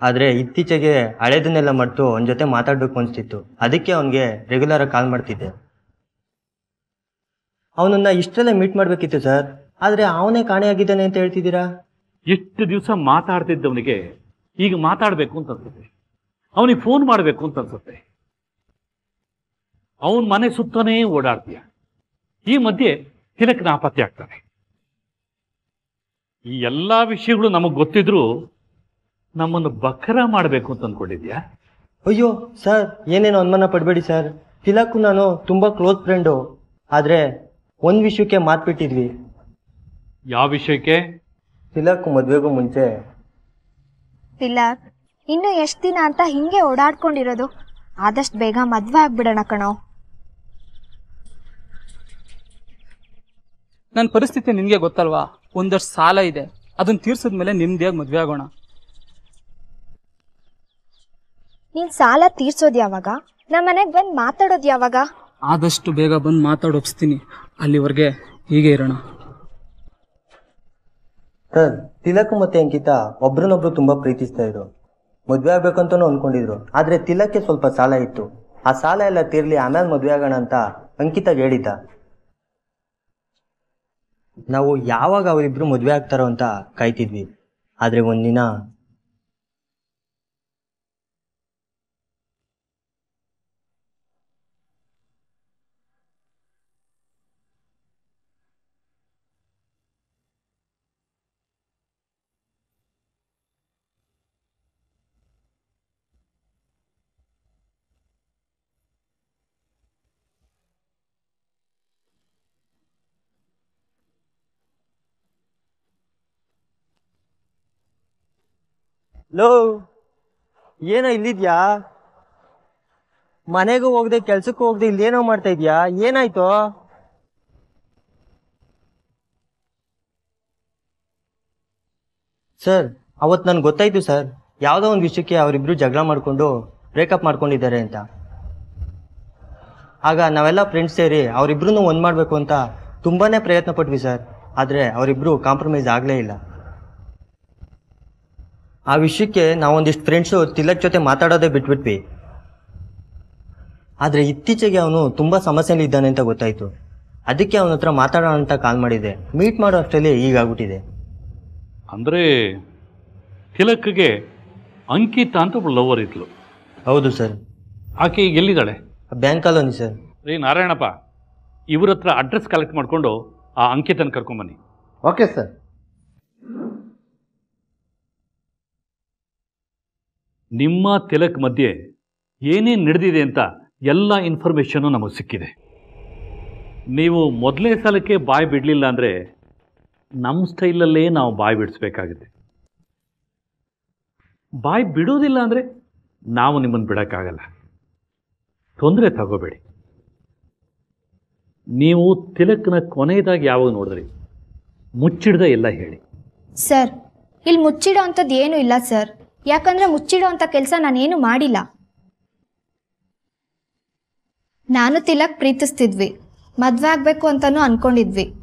ಆದರೆ ಇತ್ತೀಚೆಗೆ ಹಳೇದನ್ನೆಲ್ಲ ಮರೆತು ಅವನ ಜೊತೆ ಮಾತಾಡಬೇಕು ಅನಿಸ್ತಿತ್ತು. ಅದಕ್ಕೆ ಅವನಿಗೆ ರೆಗ್ಯುಲರಾಗಿ ಕಾಲ್ ಮಾಡ್ತಿದ್ದೆ. ಅವನನ್ನ ಇಷ್ಟೆಲ್ಲ ಮೀಟ್ ಮಾಡಬೇಕಿತ್ತು ಸರ್ ಆದರೆ ಅವನೇ ಕಾಣೆಯಾಗಿದ್ದಾನೆ ಅಂತ ಹೇಳ್ತಿದ್ದೀರಾ? ಎಷ್ಟು ದಿವಸ ಮಾತಾಡ್ತಿದ್ದವನಿಗೆ ಈಗ ಮಾತಾಡಬೇಕು ಅಂತ ಅನ್ಸುತ್ತೆ. ಅವನಿಗೆ ಫೋನ್ ಮಾಡಬೇಕು ಅಂತ ಅನ್ಸುತ್ತೆ. ಅವನ ಮನೆ ಸುತ್ತನೇ ಓಡಾಡ್ತೀಯ. ಈ ಮಧ್ಯೆ ತಿಲಕ್ ನಾಪತ್ತೆ ಆಗ್ತಾನೆ. ಈ ಎಲ್ಲ ವಿಷಯಗಳು ನಮಗೆ ಗೊತ್ತಿದ್ರು ನಮ್ಮನ್ನು ಬಕರ ಮಾಡಬೇಕು ಅಂತ ಅಂದ್ಕೊಂಡಿದ್ಯಾ ಅಯ್ಯೋ ಸರ್ ಏನೇನು ಅನುಮಾನ ಪಡಬೇಡಿ ಸರ್. ತಿಲಕ್ಕು ನಾನು ತುಂಬ ಕ್ಲೋಸ್ ಫ್ರೆಂಡು. ಆದರೆ ಒಂದು ವಿಷಯಕ್ಕೆ ಮಾತ್ಬಿಟ್ಟಿದ್ವಿ ಯಾವ ವಿಷಯಕ್ಕೆ? ತಿಲಕ್ ಮದುವೆಗೂ ಮುಂಚೆ. ತಿಲಕ್ ಇನ್ನು ಎಷ್ಟು ದಿನ ಅಂತ ಹಿಂಗೆ ಓಡಾಡ್ಕೊಂಡಿರೋದು? ಆದಷ್ಟು ಬೇಗ ಮದ್ವೆ ಆಗ್ಬಿಡೋಣ ಕಣೋ. ನನ್ನ ಪರಿಸ್ಥಿತಿ ನಿನಗೆ ಗೊತ್ತಲ್ವಾ? ಒಂದಷ್ಟು ಸಾಲ ಇದೆ. ಅದನ್ನ ತೀರ್ಸಿದ್ಮೇಲೆ ನೆಮ್ಮದಿಯಾಗಿ ಮದ್ವೆ ಆಗೋಣ. ನೀನ್ ಸಾಲ ತೀರ್ಸೋದ್ ಯಾವಾಗ? ನಮ್ಮ ಮನೆಗ್ ಬಂದ್ ಮಾತಾಡೋದ್ ಯಾವಾಗ? ಆದಷ್ಟು ಬೇಗ ಬಂದು ಮಾತಾಡೋಪಿಸ್ತೀನಿ ಅಲ್ಲಿವರೆಗೆ ಹೀಗೆ ಇರೋಣ. ಸರ್ ತಿಲಕ್ ಮತ್ತೆ ಅಂಕಿತ ಒಬ್ರನ್ನೊಬ್ರು ತುಂಬಾ ಪ್ರೀತಿಸ್ತಾ ಇದ್ರು. ಮದ್ವೆ ಆಗ್ಬೇಕಂತಾನು ಅನ್ಕೊಂಡಿದ್ರು. ಆದ್ರೆ ತಿಲಕ್ಗೆ ಸ್ವಲ್ಪ ಸಾಲ ಇತ್ತು. ಆ ಸಾಲ ಎಲ್ಲ ತೀರ್ಲಿ ಆಮೇಲೆ ಮದ್ವೆ ಆಗೋಣ ಅಂತ ಅಂಕಿತ ಹೇಳಿದ್ದ. ನಾವು ಯಾವಾಗ ಅವರಿಬ್ರು ಮದ್ವೆ ಆಗ್ತಾರೋ ಅಂತ ಕಾಯ್ತಿದ್ವಿ. ಆದ್ರೆ ಒಂದಿನ ಲೋ, ಏನೋ ಇಲ್ಲಿದ್ಯಾ? ಮನೆಗೂ ಹೋಗದೆ, ಕೆಲ್ಸಕ್ಕೂ ಹೋಗದೆ ಏನೋ ಮಾಡ್ತಾ ಇದ್ಯಾ? ಏನಾಯ್ತು? ಸರ್ ಅವತ್ತು ನನ್ಗೆ ಗೊತ್ತಾಯ್ತು ಸರ್. ಯಾವುದೋ ಒಂದು ವಿಷಯಕ್ಕೆ ಅವರಿಬ್ರು ಜಗಳ ಮಾಡ್ಕೊಂಡು ಬ್ರೇಕಪ್ ಮಾಡ್ಕೊಂಡಿದ್ದಾರೆ ಅಂತ. ಆಗ ನಾವೆಲ್ಲ ಫ್ರೆಂಡ್ಸ್ ಸೇರಿ ಅವರಿಬ್ರು ಒಂದು ಮಾಡಬೇಕು ಅಂತ ತುಂಬಾನೇ ಪ್ರಯತ್ನ ಪಟ್ವಿ ಸರ್. ಆದರೆ ಅವರಿಬ್ರು ಕಾಂಪ್ರಮೈಸ್ ಆಗಲೇ ಇಲ್ಲ. ಆ ವಿಷಯಕ್ಕೆ ನಾವೊಂದಿಷ್ಟು ಫ್ರೆಂಡ್ಸು ತಿಲಕ್ ಜೊತೆ ಮಾತಾಡೋದೇ ಬಿಟ್ಬಿಟ್ವಿ. ಆದರೆ ಇತ್ತೀಚೆಗೆ ಅವನು ತುಂಬ ಸಮಸ್ಯೆಯಲ್ಲಿ ಇದ್ದಾನೆ ಅಂತ ಗೊತ್ತಾಯಿತು. ಅದಕ್ಕೆ ಅವನ ಹತ್ರ ಮಾತಾಡೋಣ ಅಂತ ಕಾಲ್ ಮಾಡಿದೆ. ಮೀಟ್ ಮಾಡೋ ಅಷ್ಟರಲ್ಲಿ ಈಗಾಗ್ಬಿಟ್ಟಿದೆ ಅಂದರೆ ತಿಲಕ್ಗೆ ಅಂಕಿತ ಅಂತ ಒಬ್ಬ ಲವರ್ ಇದ್ಲು. ಹೌದು ಸರ್. ಆಕೆ ಈಗ ಎಲ್ಲಿದ್ದಾಳೆ? Bank colony sir. ರೀ ನಾರಾಯಣಪ್ಪ ಇವ್ರ ಹತ್ರ ಅಡ್ರೆಸ್ ಕಲೆಕ್ಟ್ ಮಾಡಿಕೊಂಡು ಆ ಅಂಕಿತನ ಕರ್ಕೊಂಬನ್ನಿ ಓಕೆ ಸರ್. ನಿಮ್ಮ ತಿಲಕ್ ಮಧ್ಯೆ ಏನೇನು ನಡೆದಿದೆ ಅಂತ ಎಲ್ಲ ಇನ್ಫಾರ್ಮೇಷನ್ನು ನಮಗೆ ಸಿಕ್ಕಿದೆ. ನೀವು ಮೊದಲನೇ ಸಲಕ್ಕೆ ಬಾಯಿ ಬಿಡಲಿಲ್ಲ ಅಂದರೆ ನಮ್ಮ ಸ್ಟೈಲಲ್ಲೇ ನಾವು ಬಾಯಿ ಬಿಡಿಸ್ಬೇಕಾಗುತ್ತೆ. ಬಾಯಿ ಬಿಡೋದಿಲ್ಲ ಅಂದರೆ ನಾವು ನಿಮ್ಮನ್ನು ಬಿಡೋಕ್ಕಾಗಲ್ಲ. ತೊಂದರೆ ತಗೋಬೇಡಿ. ನೀವು ತಿಲಕ್ನ ಕೊನೆಯದಾಗಿ ಯಾವಾಗ ನೋಡಿದ್ರಿ? ಮುಚ್ಚಿಡ್ದ ಎಲ್ಲ ಹೇಳಿ. ಸರ್ ಇಲ್ಲಿ ಮುಚ್ಚಿಡೋ ಅಂಥದ್ದು ಏನೂ ಇಲ್ಲ ಸರ್. ಯಾಕಂದ್ರೆ ಮುಚ್ಚಿಡೋ ಅಂಥ ಕೆಲಸ ನಾನೇನು ಮಾಡಿಲ್ಲ. ನಾನು ತಿಲಕ್ ಪ್ರೀತಿಸ್ತಿದ್ವಿ. ಮದ್ವೆ ಆಗಬೇಕು ಅಂತಲೂ ಅನ್ಕೊಂಡಿದ್ವಿ.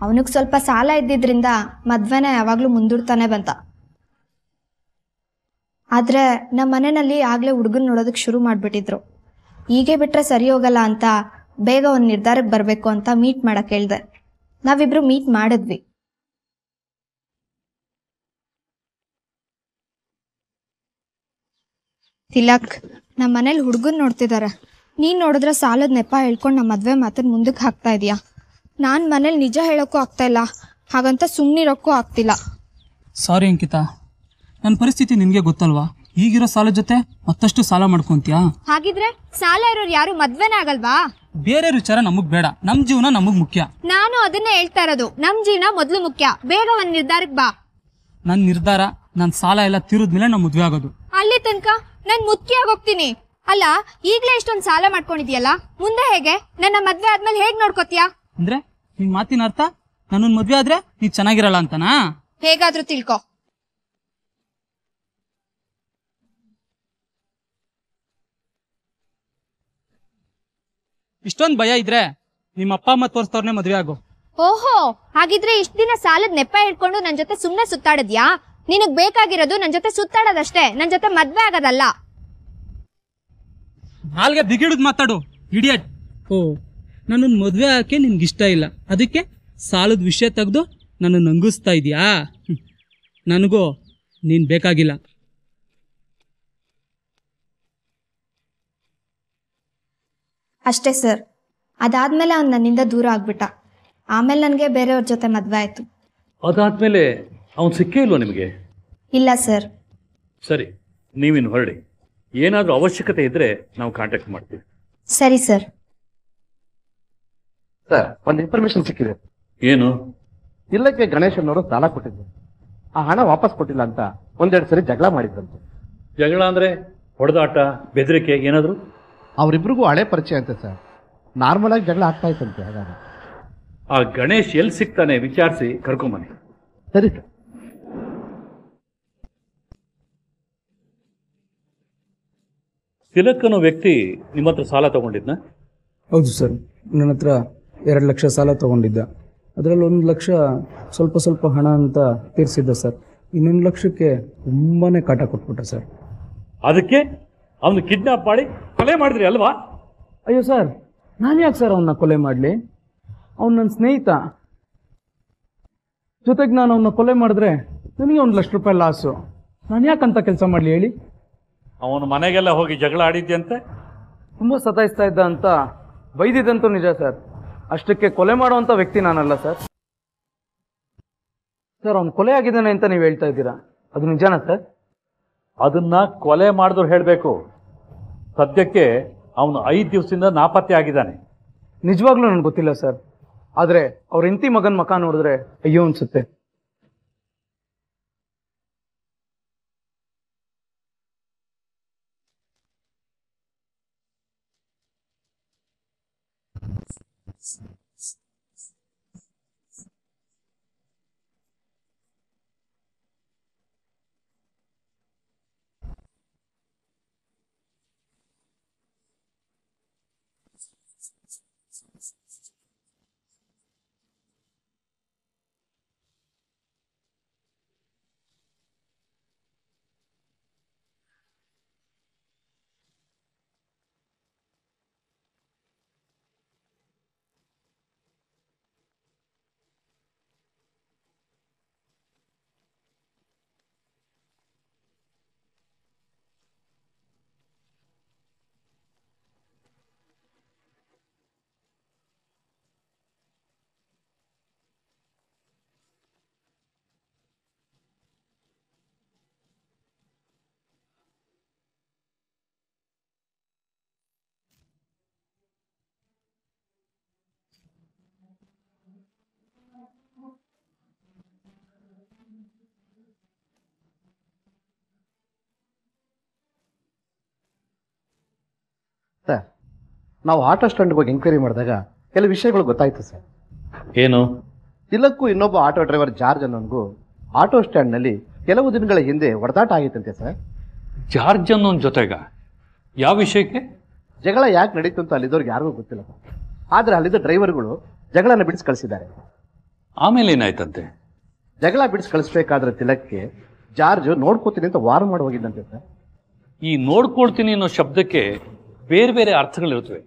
ಅವನಿಗೆ ಸ್ವಲ್ಪ ಸಾಲ ಇದ್ದಿದ್ರಿಂದ ಮದ್ವೆನ ಯಾವಾಗಲೂ ಮುಂದೂಡ್ತಾನೆ ಬಂತ. ಆದರೆ ನಮ್ಮ ಮನೆಯಲ್ಲಿ ಆಗಲೇ ಹುಡುಗನ ನೋಡೋದಕ್ಕೆ ಶುರು ಮಾಡಿಬಿಟ್ಟಿದ್ರು. ಹೀಗೆ ಬಿಟ್ಟರೆ ಸರಿ ಹೋಗಲ್ಲ ಅಂತ ಬೇಗ ಒಂದು ನಿರ್ಧಾರಕ್ಕೆ ಬರಬೇಕು ಅಂತ ಮೀಟ್ ಮಾಡಕ್ಕೆ ಹೇಳ್ದೆ. ನಾವಿಬ್ರು ಮೀಟ್ ಮಾಡಿದ್ವಿ. ತಿಲಕ್ ನಮ್ಮ ಮನೇಲಿ ಹುಡುಗನ್ ನೋಡ್ತಿದ್ದಾರೆ ನೀನು ನೋಡಿದ್ರೆ ಸಾಲದ ನೆಪ ಹೇಳ್ಕೊಂಡು ನಮ್ಮ ಮದುವೆ ಮಾತನ್ನ ಮುಂದಕ್ಕೆ ಹಾಕ್ತಾ ಇದೀಯಾ? ನಾನು ಮನೇಲಿ ನಿಜ ಹೇಳೋಕ್ಕೂ ಆಗ್ತಾ ಇಲ್ಲ. ಹಾಗಂತ ಸುಮ್ಮನಿರೋಕ್ಕೂ ಆಗ್ತಿಲ್ಲ. ಸಾರಿ ಅಂಕಿತಾ. ನನ್ನ ಪರಿಸ್ಥಿತಿ ನಿನಗೆ ಗೊತ್ತಲ್ವಾ? ಈಗಿರೋ ಸಾಲ ಜೊತೆ ಮತ್ತಷ್ಟು ಸಾಲ ಮಾಡ್ಕೊಂತೀಯಾ? ಹಾಗಿದ್ರೆ ಸಾಲ ಇರೋರು ಯಾರು ಮದ್ವೆನೇ ಆಗಲ್ವಾ? ಬೇರೆ ವಿಚಾರ ನಮಗ್ ಬೇಡ. ನಮ್ ಜೀವನ ನಮಗ್ ಮುಖ್ಯ. ನಾನು ಅದನ್ನೇ ಹೇಳ್ತಾ ಇರೋದು. ನಮ್ ಜೀವನ ಮೊದಲು ಮುಖ್ಯ. ಬೇಗ ಒಂದ್ ನಿರ್ಧಾರಕ್ಕೆ ಬಾ. ನನ್ನ ನಿರ್ಧಾರ ನನ್ನ ಸಾಲ ಎಲ್ಲ ತೀರಿದ್ಮೇಲೆ ನಾವು ಮದುವೆ ಆಗೋದು. ಅಲ್ಲಿ ತನಕ? ನಾನು ಮುಖ್ಯ ಹೋಗ್ತೀನಿ. ಅಲ್ಲ ಈಗ್ಲೇ ಇಷ್ಟೊಂದು ಸಾಲ ಮಾಡ್ಕೊಂಡಿದ್ಯಲ್ಲ ಮುಂದೆ ಹೇಗೆ? ನನ್ನ ಮದ್ವೆ ಆದ್ಮೇಲೆ ಹೇಗ್ ನೋಡ್ಕೋತೀಯಾ? ಅಂದ್ರೆ ನಿನ್ ಮಾತಿನ ಅರ್ಥ? ನನ್ನನ್ ಮದ್ವೆ ಆದ್ರೆ ನೀ ಚೆನ್ನಾಗಿರಲ್ಲ ಅಂತನಾ? ಹೇಗಾದ್ರೂ ತಿಳ್ಕೊ. ಇಷ್ಟೊಂದ್ ಭಯ ಇದ್ರೆ ನಿಮ್ಮ ಅಪ್ಪ ಅಮ್ಮ ತೋರಿಸ್ತವ್ರನ್ನೇ ಮದ್ವೆ ಆಗು. ಓಹೋ ಹಾಗಿದ್ರೆ ಇಷ್ಟ ದಿನ ಸಾಲದ ನೆಪ ಹಿಡ್ಕೊಂಡು ನನ್ ಜೊತೆ ಸುಮ್ನೆ ಸುತ್ತಾಡದ್ಯಾ? ನಿನಗ್ ಬೇಕಾಗಿರೋದು ನನ್ ಜೊತೆ ಸುತ್ತಾಡೋದಷ್ಟೇ ನನ್ ಜೊತೆ ಮದ್ವೆ ಆಗೋದಲ್ಲ. ಹಾಲ್ಗೆ ಬಿಗಿಡಿದ್ ಮಾತಾಡು ಇಡಿಯಟ್ ಓ ನನ್ನನ್ನು ಮದ್ವೆ ಆಕೆ ನಿನ್ಗೆ ಇಷ್ಟ ಇಲ್ಲ. ಅದಕ್ಕೆ ಸಾಲದ ವಿಷಯ ತೆಗೆದು ನನ್ನ ನಂಗಿಸ್ತಾ ಇದೀಯಾ? ಹ್ಮ್. ನನಗೂ ನೀನು ಬೇಕಾಗಿಲ್ಲ. ಅಷ್ಟೇ ಸರ್. ಅದಾದ್ಮೇಲೆ ಅವ್ನು ನನ್ನಿಂದ ದೂರ ಆಗ್ಬಿಟ್ಟ. ಆಮೇಲೆ ನನಗೆ ಬೇರೆಯವ್ರ ಜೊತೆ ಮದ್ವೆ ಆಯ್ತು. ಅದಾದಮೇಲೆ ಅವನು ಸಿಕ್ಕೇ ಇಲ್ವಾ ನಿಮಗೆ? ಇಲ್ಲ ಸರ್. ಸರಿ ನೀವಿನ್ನು ಹೊರಡಿ. ಏನಾದರೂ ಅವಶ್ಯಕತೆ ಇದ್ರೆ ನಾವು ಕಾಂಟ್ಯಾಕ್ಟ್ ಮಾಡ್ತೀವಿ. ಸರಿ ಸರ್. ಸರ್ ಒಂದು ಇನ್ಫಾರ್ಮೇಶನ್ ಸಿಕ್ಕಿದೆ. ಏನು? ಇಲ್ಲಕ್ಕೆ ಗಣೇಶನವರು ಸಾಲ ಕೊಟ್ಟಿದ್ರು. ಆ ಹಣ ವಾಪಸ್ ಕೊಟ್ಟಿಲ್ಲ ಅಂತ ಒಂದೆರಡು ಸರಿ ಜಗಳ ಮಾಡಿದ್ರಂತೆ. ಜಗಳ ಅಂದರೆ ಹೊಡೆದಾಟ ಬೆದರಿಕೆ ಏನಾದರೂ? ಅವರಿಬ್ರಿಗೂ ಹಳೆ ಪರಿಚಯ ಅಂತೆ ಸರ್. ನಾರ್ಮಲ್ ಆಗಿ ಜಗಳ ಆಗ್ತಾ ಇತ್ತಂತೆ ಹಾಗಾದ್ರೆ. ಆ ಗಣೇಶ್ ಎಲ್ಲಿ ಸಿಗ್ತಾನೆ ವಿಚಾರಿಸಿ ಕರ್ಕೊಂಬನ್ನಿ ಸರಿ ಸರ್. ತಿಲಕ್ ಅನ್ನೋ ವ್ಯಕ್ತಿ ನಿಮ್ಮ ಹತ್ರ ಸಾಲ ತಗೊಂಡಿದ್ನ? ಹೌದು ಸರ್. ನನ್ನ ಹತ್ರ ಎರಡು ಲಕ್ಷ ಸಾಲ ತಗೊಂಡಿದ್ದ. ಅದರಲ್ಲಿ ಒಂದು ಲಕ್ಷ ಸ್ವಲ್ಪ ಸ್ವಲ್ಪ ಹಣ ಅಂತ ತೀರಿಸಿದ್ದ ಸರ್. ಇನ್ನೊಂದು ಲಕ್ಷಕ್ಕೆ ತುಂಬಾ ಕಾಟ ಕೊಟ್ಬಿಟ್ಟ ಸರ್. ಅದಕ್ಕೆ ಅವನು ಕಿಡ್ನಾಪ್ ಮಾಡಿ ಕೊಲೆ ಮಾಡಿದ್ರಿ ಅಲ್ವಾ? ಅಯ್ಯೋ ಸರ್ ನಾನು ಯಾಕೆ ಸರ್ ಅವನ್ನ ಕೊಲೆ ಮಾಡಲಿ? ಅವ್ನು ನನ್ನ ಸ್ನೇಹಿತ. ಜೊತೆಗೆ ನಾನು ಅವನ್ನ ಕೊಲೆ ಮಾಡಿದ್ರೆ ನನಗೆ ಒಂದು ಲಕ್ಷ ರೂಪಾಯಿ ಲಾಸು ನಾನು ಯಾಕಂತ ಕೆಲಸ ಮಾಡಲಿ ಹೇಳಿ? ಅವನ ಮನೆಗೆಲ್ಲ ಹೋಗಿ ಜಗಳ ಆಡಿದ್ಯಂತೆ? ತುಂಬ ಸತಾಯಿಸ್ತಾ ಇದ್ದ ಅಂತ ಬೈದಿದ್ದಂತೂ ನಿಜ ಸರ್. ಅಷ್ಟಕ್ಕೆ ಕೊಲೆ ಮಾಡುವಂಥ ವ್ಯಕ್ತಿ ನಾನಲ್ಲ ಸರ್. ಸರ್ ಅವ್ನು ಕೊಲೆ ಆಗಿದ್ದಾನೆ ಅಂತ ನೀವು ಹೇಳ್ತಾ ಇದ್ದೀರಾ? ಅದು ನಿಜನಾ ಸರ್? ಅದನ್ನ ಕೊಲೆ ಮಾಡಿದ್ರು ಹೇಳಬೇಕು. ಸದ್ಯಕ್ಕೆ ಅವನು ಐದು ದಿವಸದಿಂದ ನಾಪತ್ತೆ ಆಗಿದ್ದಾನೆ. ನಿಜವಾಗ್ಲೂ ನನಗೆ ಗೊತ್ತಿಲ್ಲ ಸರ್. ಆದರೆ ಅವ್ರ ಹೆಂಡತಿ ಮಗನ ಮಕ ನೋಡಿದ್ರೆ ಅಯ್ಯೋ ಅನ್ಸುತ್ತೆ. ಸರ್ ನಾವು ಆಟೋ ಸ್ಟ್ಯಾಂಡ್ ಬಗ್ಗೆ ಎಂಕ್ವೈರಿ ಮಾಡಿದಾಗ ಕೆಲವು ವಿಷಯಗಳು ಗೊತ್ತಾಯ್ತು ಸರ್. ಏನು? ತಿಲಕ್ಕೂ ಇನ್ನೊಬ್ಬ ಆಟೋ ಡ್ರೈವರ್ ಜಾರ್ಜ್ ಅನ್ನೋನ್ಗೂ ಆಟೋ ಸ್ಟ್ಯಾಂಡ್ನಲ್ಲಿ ಕೆಲವು ದಿನಗಳ ಹಿಂದೆ ಹೊಡೆದಾಟ ಆಗಿತ್ತಂತೆ ಸರ್. ಜಾರ್ಜ್ ಅನ್ನೋನ್ ಜೊತೆಗ? ಯಾವ ವಿಷಯಕ್ಕೆ? ಜಗಳ ಯಾಕೆ ನಡೀತು ಅಂತ ಅಲ್ಲಿದ್ದವ್ರಿಗೆ ಯಾರಿಗೂ ಗೊತ್ತಿಲ್ಲ ಆದರೆ ಅಲ್ಲಿದ್ದ ಡ್ರೈವರ್ಗಳು ಜಗಳನ ಬಿಡಿಸಿ ಕಳಿಸಿದ್ದಾರೆ. ಆಮೇಲೆ ಏನಾಯ್ತಂತೆ? ಜಗಳ ಬಿಡಿಸಿ ಕಳಿಸ್ಬೇಕಾದ್ರೆ ತಿಲಕ್ಕೆ ಜಾರ್ಜ್ ನೋಡ್ಕೋತೀನಿ ಅಂತ ವಾರ್ ಮಾಡಿ ಹೋಗಿದ್ದಂತೆ ಸರ್. ಈ ನೋಡ್ಕೊಳ್ತೀನಿ ಅನ್ನೋ ಶಬ್ದಕ್ಕೆ ಬೇರೆ ಬೇರೆ ಅರ್ಥಗಳಿರುತ್ತವೆ.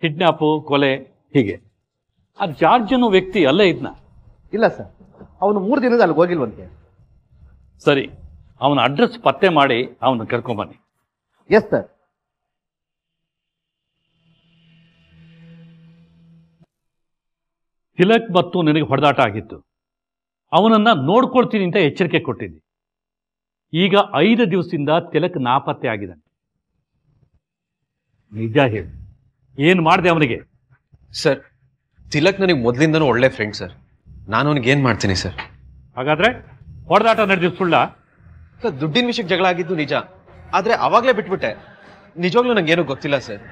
ಕಿಡ್ನಾಪು ಕೊಲೆ ಹೀಗೆ. ಆ ಜಾರ್ಜ್ ಅನ್ನೋ ವ್ಯಕ್ತಿ ಅಲ್ಲೇ ಇದ್ನ? ಇಲ್ಲ ಸರ್. ಅವನು ಮೂರು ದಿನದ ಅಲ್ಲಿಗೆ ಹೋಗಿಲ್ವಂತೆ. ಸರಿ. ಅವನ ಅಡ್ರೆಸ್ ಪತ್ತೆ ಮಾಡಿ ಅವನು ಕರ್ಕೊಂಬನ್ನಿ ಎಸ್ ಸರ್ ತಿಲಕ್ ಮತ್ತು ನಿನಗೆ ಹೊಡೆದಾಟ ಆಗಿತ್ತು. ಅವನನ್ನ ನೋಡ್ಕೊಳ್ತೀನಿ ಅಂತ ಎಚ್ಚರಿಕೆ ಕೊಟ್ಟಿದ್ದೆ. ಈಗ ಐದು ದಿವಸದಿಂದ ತಿಲಕ್ ನಾಪತ್ತೆ ಆಗಿದ್ದಾನೆ. ನಿಜ ಹೇಳಿ. ಏನು ಮಾಡಿದೆ ಅವನಿಗೆ? ಸರ್ ತಿಲಕ್ ನನಗೆ ಮೊದಲಿಂದನೂ ಒಳ್ಳೆ ಫ್ರೆಂಡ್ ಸರ್. ನಾನು ಅವನಿಗೆ ಏನು ಮಾಡ್ತೀನಿ ಸರ್? ಹಾಗಾದ್ರೆ ಹೊಡೆದಾಟ ನಡೆದಿದ್ದು ಸುಳ್ಳ? ಸರ್ ದುಡ್ಡಿನ ವಿಷಯಕ್ಕೆ ಜಗಳ ಆಗಿದ್ದು ನಿಜ. ಆದರೆ ಅವಾಗಲೇ ಬಿಟ್ಬಿಟ್ಟೆ. ನಿಜವಾಗ್ಲೂ ನನಗೇನು ಗೊತ್ತಿಲ್ಲ ಸರ್.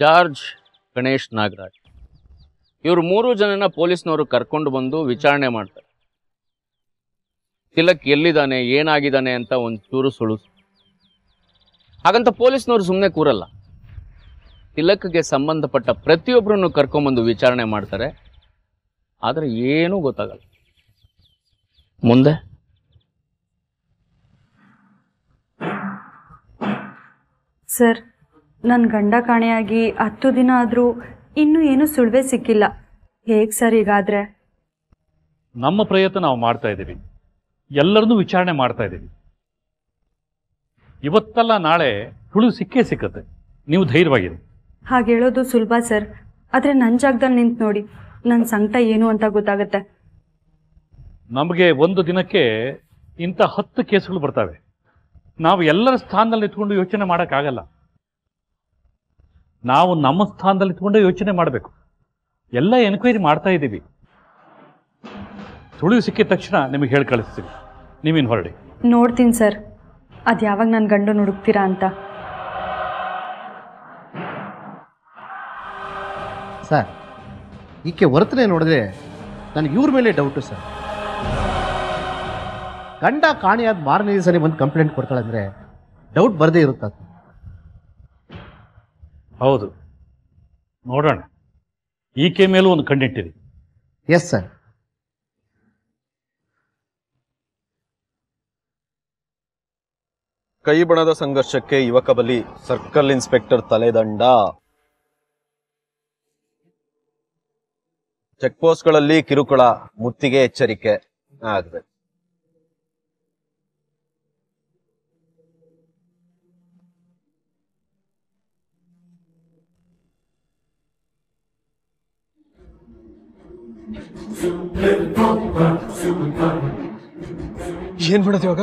ಜಾರ್ಜ್ ಗಣೇಶ್ ನಾಗರಾಜ್. ಇವರು ಮೂರು ಜನನ ಪೊಲೀಸ್ನವರು ಕರ್ಕೊಂಡು ಬಂದು ವಿಚಾರಣೆ ಮಾಡ್ತಾರೆ. ತಿಲಕ್ ಎಲ್ಲಿದ್ದಾನೆ ಏನಾಗಿದ್ದಾನೆ ಅಂತ ಒಂದು ಚೂರು ಸುಳು ಹಾಗಂತ ಪೊಲೀಸ್ನವರು ಸುಮ್ಮನೆ ಕೂರಲ್ಲ. ತಿಲಕ್ಗೆ ಸಂಬಂಧಪಟ್ಟ ಪ್ರತಿಯೊಬ್ಬರನ್ನು ಕರ್ಕೊಂಬಂದು ವಿಚಾರಣೆ ಮಾಡ್ತಾರೆ. ಆದರೆ ಏನೂ ಗೊತ್ತಾಗಲ್ಲ. ಮುಂದೆ? ಸರ್ ನನ್ನ ಗಂಡ ಕಾಣೆಯಾಗಿ ಹತ್ತು ದಿನ ಆದರೂ ಇನ್ನೂ ಏನೂ ಸುಳ್ವೆ ಸಿಕ್ಕಿಲ್ಲ. ಹೇಗೆ ಸರ್ ಈಗಾದರೆ ನಮ್ಮ ಪ್ರಯತ್ನ ನಾವು ಮಾಡ್ತಾ ಇದ್ದೀವಿ. ಎಲ್ಲರನ್ನೂ ವಿಚಾರಣೆ ಮಾಡ್ತಾ ಇದ್ದೀವಿ. ಇವತ್ತಲ್ಲ ನಾಳೆ ಹುಳು ಸಿಕ್ಕೇ ಸಿಕ್ಕತ್ತೆ. ನೀವು ಧೈರ್ಯವಾಗಿರಿ. ಹಾಗೆ ಹೇಳೋದು ಸುಲಭ ಸರ್. ಆದರೆ ನನ್ನ ಜಾಗದಲ್ಲಿ ನಿಂತು ನೋಡಿ ನನ್ನ ಸಂಕಟ ಏನು ಅಂತ ಗೊತ್ತಾಗುತ್ತೆ. ನಮಗೆ ಒಂದು ದಿನಕ್ಕೆ ಇಂಥ ಹತ್ತು ಕೇಸುಗಳು ಬರ್ತವೆ. ನಾವು ಎಲ್ಲರ ಸ್ಥಾನದಲ್ಲಿ ನಿಂತ್ಕೊಂಡು ಯೋಚನೆ ಮಾಡೋಕ್ಕಾಗಲ್ಲ. ನಾವು ನಮ್ಮ ಸ್ಥಾನದಲ್ಲಿ ನಿಂತ್ಕೊಂಡು ಯೋಚನೆ ಮಾಡಬೇಕು. ಎಲ್ಲ ಎನ್ಕ್ವೈರಿ ಮಾಡ್ತಾ ಇದ್ದೀವಿ. ಸುಳಿವು ಸಿಕ್ಕಿದ ತಕ್ಷಣ ನಿಮಗೆ ಹೇಳಿ ಕಳಿಸ್ತೀವಿ ನೀವೇನು ಹೊರಡಿ. ನೋಡ್ತೀನಿ ಸರ್. ಅದು ಯಾವಾಗ ನನ್ನ ಗಂಡು ಹುಡುಕ್ತೀರಾ ಅಂತ. ಸರ್ ಈಕೆ ವರ್ತನೆ ನೋಡಿದ್ರೆ ನನಗೆ ಇವ್ರ ಮೇಲೆ ಡೌಟು ಸರ್. ಗಂಡ ಕಾಣಿಯಾದ ಮಾರನೇ ಸರಿ ಬಂದು ಕಂಪ್ಲೇಂಟ್ ಕೊಡ್ತಾಳೆ ಅಂದರೆ ಡೌಟ್ ಬರದೇ ಇರುತ್ತ ಹೌದು. ನೋಡೋಣ. ಈಕೆ ಮೇಲೂ ಒಂದು ಕಣ್ಣಿಟ್ಟಿರಿ. ಎಸ್ ಸರ್ ಕೈ ಬಣದ ಸಂಘರ್ಷಕ್ಕೆ ಯುವಕ ಬಲಿ ಸರ್ಕಲ್ ಇನ್ಸ್ಪೆಕ್ಟರ್ ತಲೆದಂಡ. ಚೆಕ್ ಪೋಸ್ಟ್ಗಳಲ್ಲಿ ಕಿರುಕುಳ, ಮುತ್ತಿಗೆ ಎಚ್ಚರಿಕೆ ಆಗ್ಬೇಕು ಏನ್ ಮಾಡೋದು ಇವಾಗ?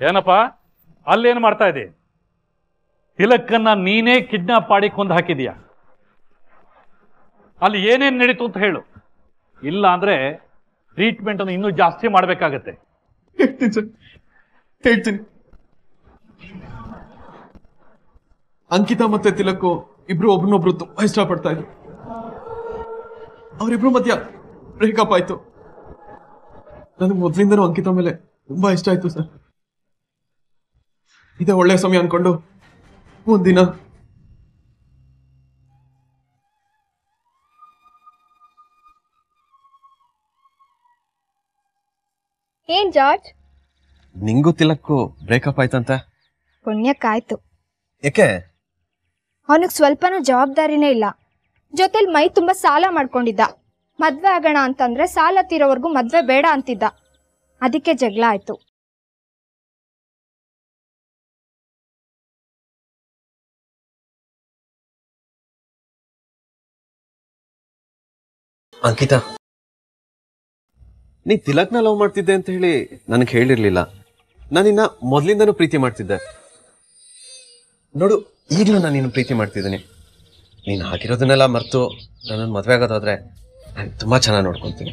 ಏನಪ್ಪ? ಅಲ್ಲೇನು ಮಾಡ್ತಾ ಇದೆ ತಿಲಕ್ಕನ್ನ ನೀನೇ ಕಿಡ್ನಾಪ್ ಮಾಡಿ ಕೊಂದು ಹಾಕಿದೀಯ ಅಲ್ಲಿ ಏನೇನು ನಡೀತು ಅಂತ ಹೇಳು. ಇಲ್ಲ ಅಂದ್ರೆ ಟ್ರೀಟ್ಮೆಂಟ್ ಅನ್ನು ಇನ್ನೂ ಜಾಸ್ತಿ ಮಾಡಬೇಕಾಗತ್ತೆ. ಹೇಳ್ತೀನಿ ಅಂಕಿತಾ ಮತ್ತೆ ತಿಲಕ್ಕು ಇಬ್ರು ಒಬ್ರನ್ನೊಬ್ರು ತುಂಬಾ ಇಷ್ಟಪಡ್ತಾ ಇದ್ರು. ಅವರಿಬ್ರು ಮಧ್ಯ ಬ್ರೇಕಪ್ ಆಯ್ತು. ನನಗೆ ಮೊದ್ಲಿಂದನೂ ಅಂಕಿತಾ ಮೇಲೆ ತುಂಬಾ ಇಷ್ಟ ಆಯ್ತು ಸರ್. ಇದೇ ಒಳ್ಳೆ ಸಮಯ ಅನ್ಕೊಂಡು ಒಂದಿನ. ಏನ್ ಜಾರ್ಜ್? ನಿಂಗೂ ತಿಲಕ್ಕು ಬ್ರೇಕಪ್ ಆಯ್ತಂತ? ಪುಣ್ಯಕ್ಕಾಯ್ತು. ಯಾಕೆ? ಅವನಿಗೆ ಸ್ವಲ್ಪನೂ ಜವಾಬ್ದಾರಿನೇ ಇಲ್ಲ. ಜೊತೆಲಿ ಮೈ ತುಂಬಾ ಸಾಲ ಮಾಡ್ಕೊಂಡಿದ್ದ. ಮದ್ವೆ ಆಗೋಣ ಅಂತಂದ್ರೆ ಸಾಲ ತೀರೋವರೆಗೂ ಮದ್ವೆ ಬೇಡ ಅಂತಿದ್ದ. ಅದಕ್ಕೆ ಜಗಳ ಆಯ್ತು. ಅಂಕಿತಾ. ನೀ ತಿಲಕ್ನ ಲವ್ ಮಾಡ್ತಿದ್ದೆ ಅಂತ ಹೇಳಿ ನನಗೆ ಹೇಳಿರ್ಲಿಲ್ಲ. ನಾನಿನ್ನ ಮೊದಲಿಂದನೂ ಪ್ರೀತಿ ಮಾಡ್ತಿದ್ದೆ. ನೋಡು ಈಗಲೂ ನಾನು ನಿನ್ನ ಪ್ರೀತಿ ಮಾಡ್ತಿದ್ದೀನಿ. ನೀನು ಹಾಕಿರೋದನ್ನೆಲ್ಲ ಮರೆತು ನನ್ನನ್ನು ಮದುವೆ ಆಗೋದಾದ್ರೆ ನಾನು ತುಂಬ ಚೆನ್ನಾಗಿ ನೋಡ್ಕೊತೀನಿ.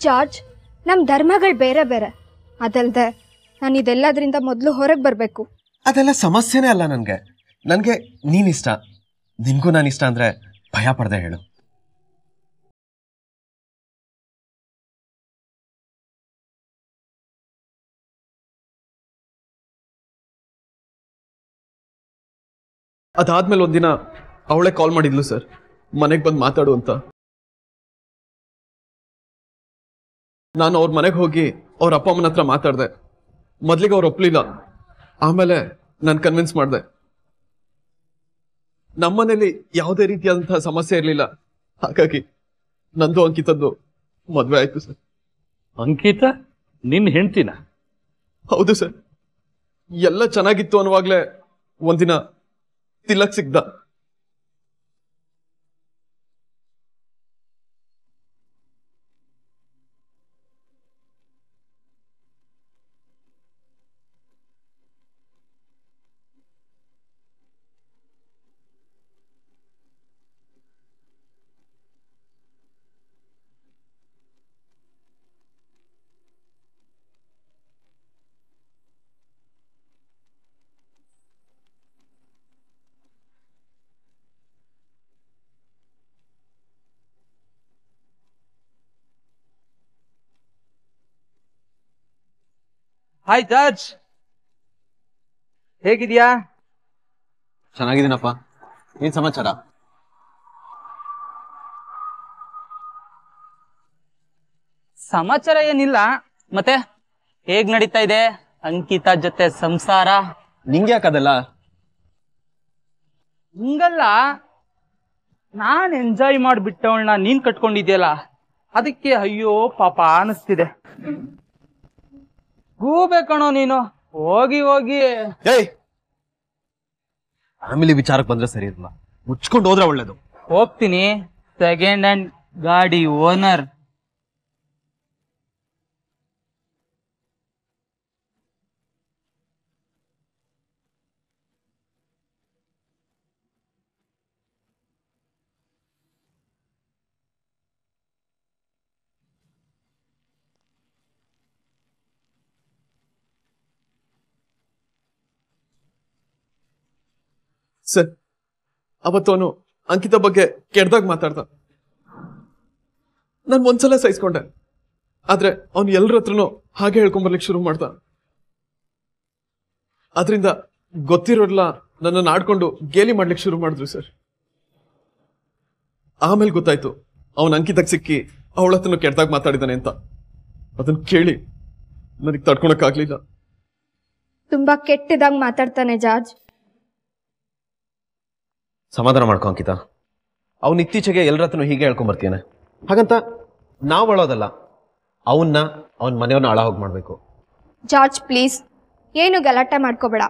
ಜಾರ್ಜ್ ನಮ್ಮ ಧರ್ಮಗಳು ಬೇರೆ ಬೇರೆ. ಅದಲ್ಲದೆ ನಾನು ಇದೆಲ್ಲದರಿಂದ ಮೊದಲು ಹೊರಗೆ ಬರಬೇಕು. ಅದೆಲ್ಲ ಸಮಸ್ಯೆನೇ ಅಲ್ಲ ನನಗೆ. ನನಗೆ ನೀನಿಷ್ಟ ನಿನಗೂ ನಾನು ಇಷ್ಟ ಅಂದರೆ ಭಯ ಪಡ್ದೆ ಹೇಳು. ಅದಾದ್ಮೇಲೆ ಒಂದಿನ ಅವಳೇ ಕಾಲ್ ಮಾಡಿದ್ಲು ಸರ್ ಮನೆಗೆ ಬಂದು ಮಾತಾಡು ಅಂತ. ನಾನು ಅವ್ರ ಮನೆಗೆ ಹೋಗಿ ಅವ್ರ ಅಪ್ಪ ಅಮ್ಮನ ಹತ್ರ ಮಾತಾಡಿದೆ. ಮೊದ್ಲಿಗೆ ಅವ್ರು ಒಪ್ಪಲಿಲ್ಲ ಆಮೇಲೆ ನಾನು ಕನ್ವಿನ್ಸ್ ಮಾಡಿದೆ. ನಮ್ಮನೇಲಿ ಯಾವುದೇ ರೀತಿಯಾದಂತಹ ಸಮಸ್ಯೆ ಇರಲಿಲ್ಲ. ಹಾಗಾಗಿ ನಂದು ಅಂಕಿತದ್ದು ಮದುವೆ ಆಯ್ತು ಸರ್ ಅಂಕಿತ? ನಿನ್ನ ಹೆಂಡ್ತಿನ? ಹೌದು ಸರ್ ಎಲ್ಲ ಚೆನ್ನಾಗಿತ್ತು ಅನ್ನುವಾಗ್ಲೇ ಒಂದಿನ ತಿಲಕ್ ಸಿಗ್ದ ಹಾಯ್ ಜಾರ್ಜ್ ಹೇಗಿದ್ಯಾ? ಚೆನ್ನಾಗಿದ್ದೀನಪ್ಪ. ಏನ್ ಸಮಾಚಾರ? ಸಮಾಚಾರ ಏನಿಲ್ಲ. ಮತ್ತೆ ಹೇಗ್ ನಡೀತಾ ಇದೆ? ಅಂಕಿತಾ ಜೊತೆ ಸಂಸಾರ? ನಿಂಗೆ ಯಾಕದಲ್ಲ? ಹಿಂಗಲ್ಲ ನಾನ್ ಎಂಜಾಯ್ ಮಾಡ್ಬಿಟ್ಟವಳನ್ನ ನೀನ್ ಕಟ್ಕೊಂಡಿದ್ಯಲ್ಲ. ಅದಕ್ಕೆ ಅಯ್ಯೋ ಪಾಪ ಅನಿಸ್ತಿದೆ. ಗೂಬೆ ಕಣೋ ನೀನು. ಹೋಗಿ ಹೋಗಿ. ಏಯ್! ಫ್ಯಾಮಿಲಿ ವಿಚಾರಕ್ಕೆ ಬಂದ್ರೆ ಸರಿ ಇರಲ್ಲ ಮುಚ್ಕೊಂಡು ಹೋದ್ರೆ ಒಳ್ಳೇದು. ಹೋಗ್ತೀನಿ. ಸೆಕೆಂಡ್ ಹ್ಯಾಂಡ್ ಗಾಡಿ ಓನರ್. ಸರ್, ಅವತ್ತು ಅವನು ಅಂಕಿತ ಬಗ್ಗೆ ಕೆಡ್ದಾಗ ಮಾತಾಡ್ದ. ನಾನು ಒಂದ್ಸಲ ಸಹಿಸ್ಕೊಂಡೆ. ಆದ್ರೆ ಅವನು ಎಲ್ಲರ ಹತ್ರನೂ ಹಾಗೆ ಹೇಳ್ಕೊಂಬರ್ಲಿಕ್ಕೆ ಶುರು ಮಾಡ್ದ. ಅದರಿಂದ ಗೊತ್ತಿರೋರ್ಲ ನನ್ನನ್ನು ಆಡ್ಕೊಂಡು ಗೇಲಿ ಮಾಡ್ಲಿಕ್ಕೆ ಶುರು ಮಾಡಿದ್ರು ಸರ್. ಆಮೇಲೆ ಗೊತ್ತಾಯ್ತು, ಅವನ ಅಂಕಿತಕ್ಕೆ ಸಿಕ್ಕಿ ಅವಳ ಹತ್ರನೂ ಕೆಡ್ದಾಗ ಮಾತಾಡಿದಾನೆ ಅಂತ. ಅದನ್ನ ಕೇಳಿ ನನಗೆ ತಡ್ಕೊಳಕ್ಕಾಗ್ಲಿಲ್ಲ. ತುಂಬಾ ಕೆಟ್ಟದಾಗಿ ಮಾತಾಡ್ತಾನೆ ಜಾರ್ಜ್. ಸಮಾಧಾನ ಮಾಡ್ಕೊ ಅಂಕಿತ. ಅವನು ಇತ್ತೀಚೆಗೆ ಎಲ್ಲರ ಹತ್ರನು ಹೀಗೆ ಹೇಳ್ಕೊಂಬರ್ತೀಯಾನೆ. ಹಾಗಂತ ನಾವು ಅಳೋದಲ್ಲ ಅವನ್ನ ಅವನ ಮನೆಯವ್ರನ್ನ ಹಾಳ ಹೋಗಿ ಮಾಡಬೇಕು. George please. ಏನು ಗಲಾಟೆ ಮಾಡ್ಕೋಬೇಡ.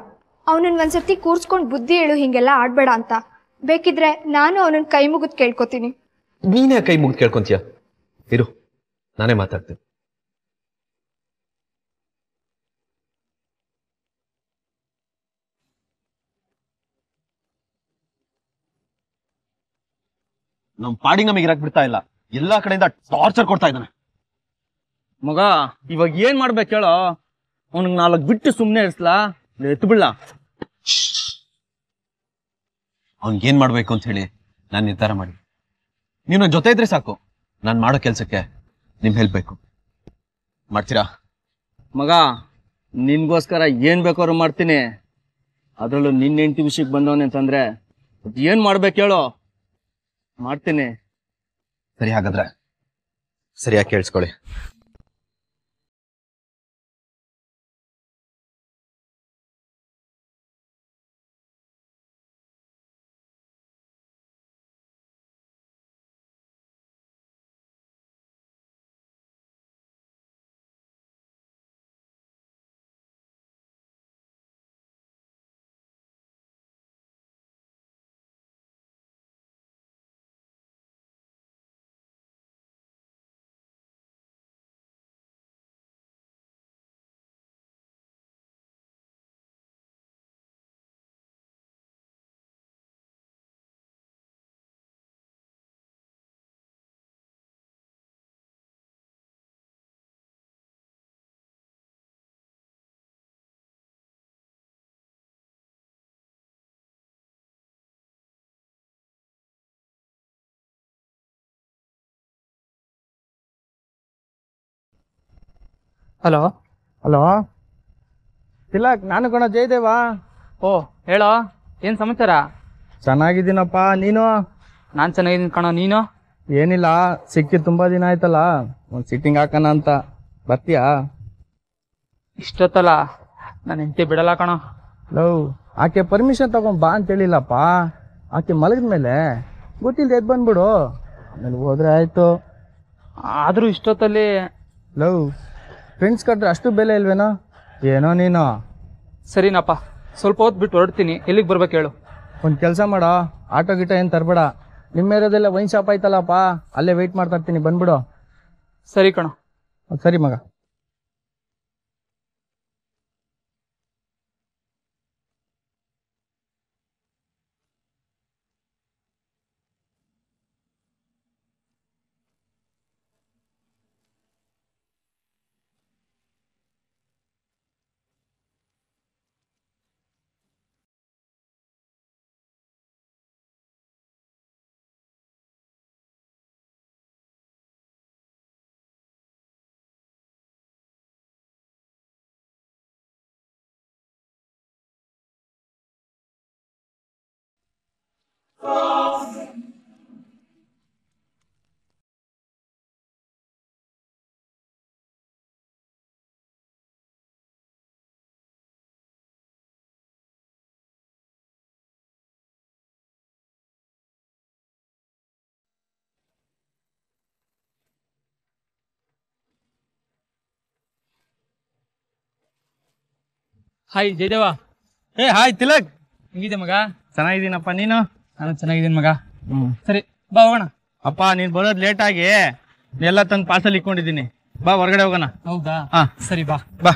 ಅವನನ್ನ ಒಂದ್ಸತಿ ಕೂರ್ಸ್ಕೊಂಡು ಬುದ್ಧಿ ಹೇಳು ಹಿಂಗೆಲ್ಲ ಆಡ್ಬೇಡ ಅಂತ. ಬೇಕಿದ್ರೆ ನಾನು ಅವನನ್ನ ಕೈ ಮುಗಿದು ಕೇಳ್ಕೊತೀನಿ. ನೀನೇ ಕೈ ಮುಗಿದು ಕೇಳ್ಕೊಂತೀಯ? ಇರು ನಾನೇ ಮಾತಾಡ್ತೀನಿ. ನಮ್ ಪಾಡಿಗೆ ನಮಗೆ ಇರಕ್ ಬಿಡ್ತಾ ಇಲ್ಲ. ಎಲ್ಲಾ ಕಡೆಯಿಂದ ಟಾರ್ಚರ್ ಕೊಡ್ತಾ ಇದ್ದಾನೆ. ಮಗ ಇವಾಗ ಏನ್ ಮಾಡ್ಬೇಕು ಹೇಳೋ? ಅವನಿಗೆ ನಾಲ್ಕು ಬಿಟ್ಟು ಸುಮ್ಮನೆ ಇರ್ಸ್ಲಾ? ಎತ್ತು ಬಿಡ್ಲಾ? ಅವ್ನಿಗೆ ಏನ್ ಮಾಡ್ಬೇಕು ಅಂತ ಹೇಳಿ ನಾನು ನಿರ್ಧಾರ ಮಾಡಿ. ನೀವು ನನ್ನ ಜೊತೆ ಇದ್ರೆ ಸಾಕು. ನಾನು ಮಾಡೋ ಕೆಲ್ಸಕ್ಕೆ ನಿಮ್ ಹೆಲ್ಪ್ ಬೇಕು. ಮಾಡ್ತೀರಾ? ಮಗ ನಿನ್ಗೋಸ್ಕರ ಏನ್ ಬೇಕಾದ್ರು ಮಾಡ್ತೀನಿ. ಅದ್ರಲ್ಲೂ ನಿನ್ನ ಹೆಂಡತಿ ವಿಷಯಕ್ಕೆ ಬಂದವನೆ ಅಂತಂದ್ರೆ ಏನ್ ಮಾಡ್ಬೇಕು ಹೇಳೋ? ಮಾಡ್ತೀನಿ. ಸರಿ ಹಾಗಾದ್ರೆ ಸರಿಯಾಗಿ ಕೇಳಿಸ್ಕೊಳ್ಳಿ. ಹಲೋ? ಹಲೋ? ತಿಲಕ್ ನಾನು ಕಣ ಜಯದೇವ. ಓ ಹೇಳೋ? ಏನು ಸಮಾಚಾರ? ಚೆನ್ನಾಗಿದ್ದೀನಪ್ಪ ನೀನು? ನಾನು ಚೆನ್ನಾಗಿದ್ದೀನಿ ಕಣೋ ನೀನು? ಏನಿಲ್ಲ ಸಿಕ್ಕಿ ತುಂಬಾ ದಿನ ಆಯ್ತಲ್ಲ ಒಂದು ಸಿಟ್ಟಿಂಗ್ ಹಾಕೋಣ ಅಂತ. ಬರ್ತೀಯಾ? ಇಷ್ಟೊತ್ತಲ್ಲ ನಾನು ಹೆಂಡತಿ ಬಿಡಲ್ಲ ಕಣೋ. ಲವ್ ಆಕೆ ಪರ್ಮಿಷನ್ ತಗೊಂಡ್ ಬಾ ಅಂತ ಹೇಳಿಲ್ಲಪ್ಪ. ಆಕೆ ಮಲಗಿದ ಮೇಲೆ ಗೊತ್ತಿಲ್ಲದೆ ಎದ್ದು ಬಂದ್ಬಿಡು. ಆಮೇಲೆ ಹೋದ್ರೆ ಆಯ್ತು. ಆದರೂ ಇಷ್ಟೊತ್ತಲ್ಲಿ ಲವ್ ಫ್ರೆಂಡ್ಸ್ ಕಟ್ರೆ ಅಷ್ಟು ಬೆಲೆ ಇಲ್ವೇನೋ? ಏನೋ ನೀನು? ಸರಿನಪ್ಪ. ಸ್ವಲ್ಪ ಹೊತ್ತು ಬಿಟ್ಟು ಹೊರಡ್ತೀನಿ. ಎಲ್ಲಿಗೆ ಬರ್ಬೇಕು ಹೇಳು? ಒಂದು ಕೆಲಸ ಮಾಡ. ಆಟೋ ಗಿಟೋ ಏನು ತರಬೇಡ. ನಿಮ್ಮ ಏರಿಯಾದಲ್ಲೇ ವೈನ್ ಶಾಪ್ ಆಯ್ತಲ್ಲಪ್ಪ? ಅಲ್ಲೇ ವೆಯ್ಟ್ ಮಾಡ್ತಾ ಇರ್ತೀನಿ. ಬಂದ್ಬಿಡು. ಸರಿ ಕಣ. ಸರಿ ಮಗ. ಹಾಯ್ ಜಯದೇವ ಏ ಹಾಯ್ ತಿಲಕ್ ಹೆಂಗಿದೆ ಮಗ? ಚೆನ್ನಾಗಿದ್ದೀನಪ್ಪ ನೀನು? ನಾನು ಚೆನ್ನಾಗಿದ್ದೀನಿ ಮಗ. ಸರಿ ಬಾ ಹೋಗೋಣ. ಅಪ್ಪ ನೀನ್ ಬರೋದ್ ಲೇಟ್ ಆಗಿ ಎಲ್ಲ ತಂದ್ ಪಾರ್ಸಲ್ ಇಕ್ಕೊಂಡಿದ್ದೀನಿ. ಬಾ ಹೊರಗಡೆ ಹೋಗೋಣ. ಹೌದಾ? ಹಾ. ಸರಿ ಬಾ. ಬಾ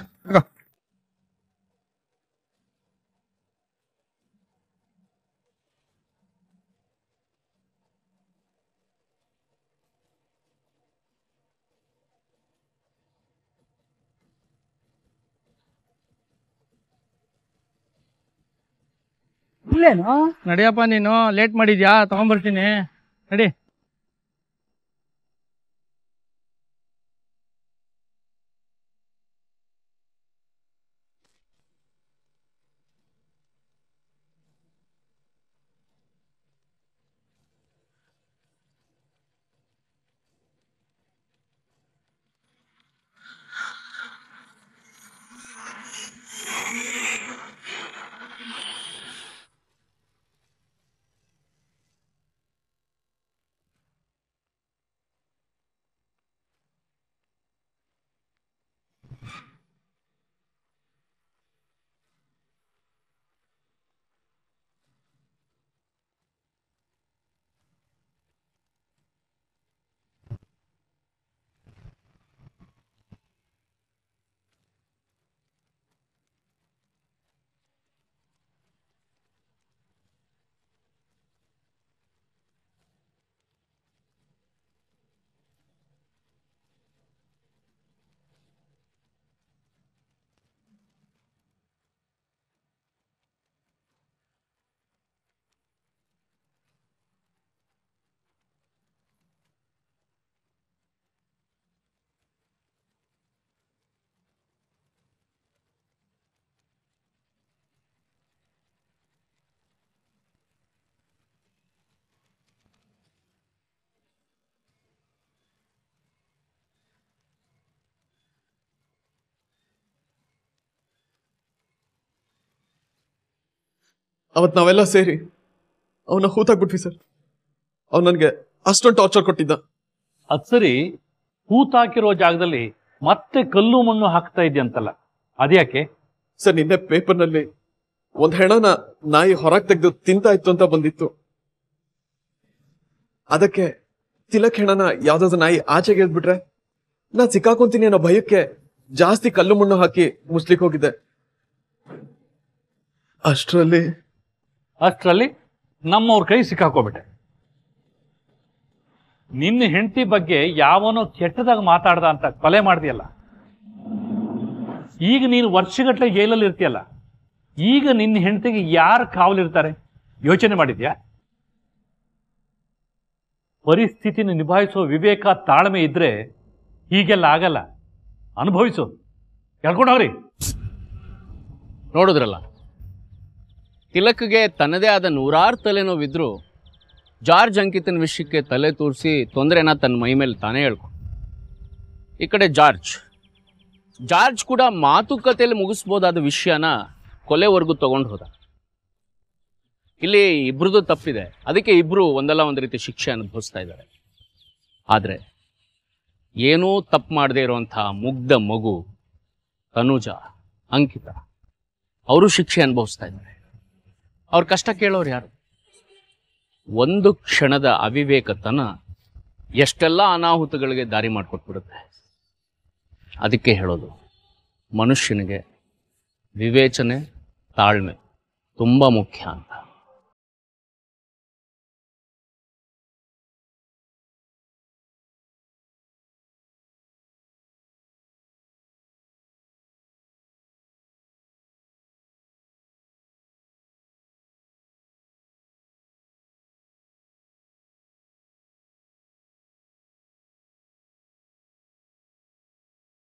ಇಲ್ಲೇನು ನಡಿಯಪ್ಪ ನೀನು ಲೇಟ್ ಮಾಡಿದ್ಯಾ? ತಗೊಂಡ್ಬರ್ತೀನಿ. ನಡಿ. ಅವತ್ ನಾವೆಲ್ಲ ಸೇರಿ ಅವನ ಹೂತಾಕ್ಬಿಟ್ವಿ ಸರ್. ಅವ್ನು ನನಗೆ ಅಷ್ಟೊಂದು ಟಾರ್ಚರ್ ಕೊಟ್ಟಿದ್ದ. ಅದು ಸರಿ ಹೂತಾಕಿರೋ ಜಾಗದಲ್ಲಿ ಮತ್ತೆ ಕಲ್ಲು ಮಣ್ಣು ಹಾಕ್ತಾ ಇದೆಯಂತಲ್ಲ ಅದ್ಯಾಕೆ? ಸರ್ ನಿನ್ನೆ ಪೇಪರ್ನಲ್ಲಿ ಒಂದ್ ಹೆಣನ ನಾಯಿ ಹೊರಗೆ ತೆಗೆದು ತಿಂತಾ ಇತ್ತು ಅಂತ ಬಂದಿತ್ತು. ಅದಕ್ಕೆ ತಿಲಕ್ ಹೆಣನ ಯಾವ್ದಾದ್ರು ನಾಯಿ ಆಚೆಗೆ ಎದ್ಬಿಟ್ರೆ ನಾ ಸಿಕ್ಕಾಕೊಂತೀನಿ ಅನ್ನೋ ಭಯಕ್ಕೆ ಜಾಸ್ತಿ ಕಲ್ಲು ಮಣ್ಣು ಹಾಕಿ ಮುಸ್ಲಿಕ್ ಹೋಗಿದ್ದೆ. ಅಷ್ಟರಲ್ಲಿ ಅಷ್ಟರಲ್ಲಿ ನಮ್ಮವ್ರ ಕೈ ಸಿಕ್ಕಾಕೋಬಿಟ್ಟೆ. ನಿನ್ನ ಹೆಂಡತಿ ಬಗ್ಗೆ ಯಾವನೋ ಕೆಟ್ಟದಾಗ ಮಾತಾಡ್ದ ಅಂತ ಕೊಲೆ ಮಾಡ್ದಿಯಲ್ಲ. ಈಗ ನೀನು ವರ್ಷಗಟ್ಟಲೆ ಜೈಲಲ್ಲಿ ಇರ್ತೀಯಲ್ಲ. ಈಗ ನಿನ್ನ ಹೆಂಡತಿಗೆ ಯಾರು ಕಾವಲಿರ್ತಾರೆ? ಯೋಚನೆ ಮಾಡಿದ್ಯಾ? ಪರಿಸ್ಥಿತಿನ ನಿಭಾಯಿಸೋ ವಿವೇಕ ತಾಳ್ಮೆ ಇದ್ರೆ ಹೀಗೆಲ್ಲ ಆಗಲ್ಲ. ಅನುಭವಿಸು. ಹೇಳ್ಕೊಂಡವ್ರಿ. ನೋಡಿದ್ರಲ್ಲ. ತಿಲಕ್ಗೆ ತನ್ನದೇ ಆದ ನೂರಾರು ತಲೆನೋವಿದ್ರು ಜಾರ್ಜ್ ಅಂಕಿತನ ವಿಷಯಕ್ಕೆ ತಲೆ ತೂರಿಸಿ ತೊಂದರೆನ ತನ್ನ ಮೈ ಮೇಲೆ ತಾನೇ ಹೇಳ್ಕೊ ಈ ಕಡೆ ಜಾರ್ಜ್. ಜಾರ್ಜ್ ಕೂಡ ಮಾತುಕತೆಯಲ್ಲಿ ಮುಗಿಸ್ಬೋದಾದ ವಿಷಯನ ಕೊಲೆವರೆಗೂ ತಗೊಂಡು ಹೋದ. ಇಲ್ಲಿ ಇಬ್ರದ್ದು ತಪ್ಪಿದೆ. ಅದಕ್ಕೆ ಇಬ್ರು ಒಂದಲ್ಲ ಒಂದು ರೀತಿ ಶಿಕ್ಷೆ ಅನುಭವಿಸ್ತಾ ಇದ್ದಾರೆ. ಆದರೆ ಏನೂ ತಪ್ಪು ಮಾಡದೇ ಇರುವಂತಹ ಮುಗ್ಧ ಮಗು ತನುಜ, ಅಂಕಿತ, ಅವರು ಶಿಕ್ಷೆ ಅನುಭವಿಸ್ತಾ ಇದ್ದಾರೆ. ಅವ್ರ ಕಷ್ಟ ಕೇಳೋರು ಯಾರು? ಒಂದು ಕ್ಷಣದ ಅವಿವೇಕತನ ಎಷ್ಟೆಲ್ಲ ಅನಾಹುತಗಳಿಗೆ ದಾರಿ ಮಾಡಿಕೊಟ್ಬಿಡುತ್ತೆ. ಅದಕ್ಕೆ ಹೇಳೋದು, ಮನುಷ್ಯನಿಗೆ ವಿವೇಚನೆ ತಾಳ್ಮೆ ತುಂಬ ಮುಖ್ಯ ಅಂತ.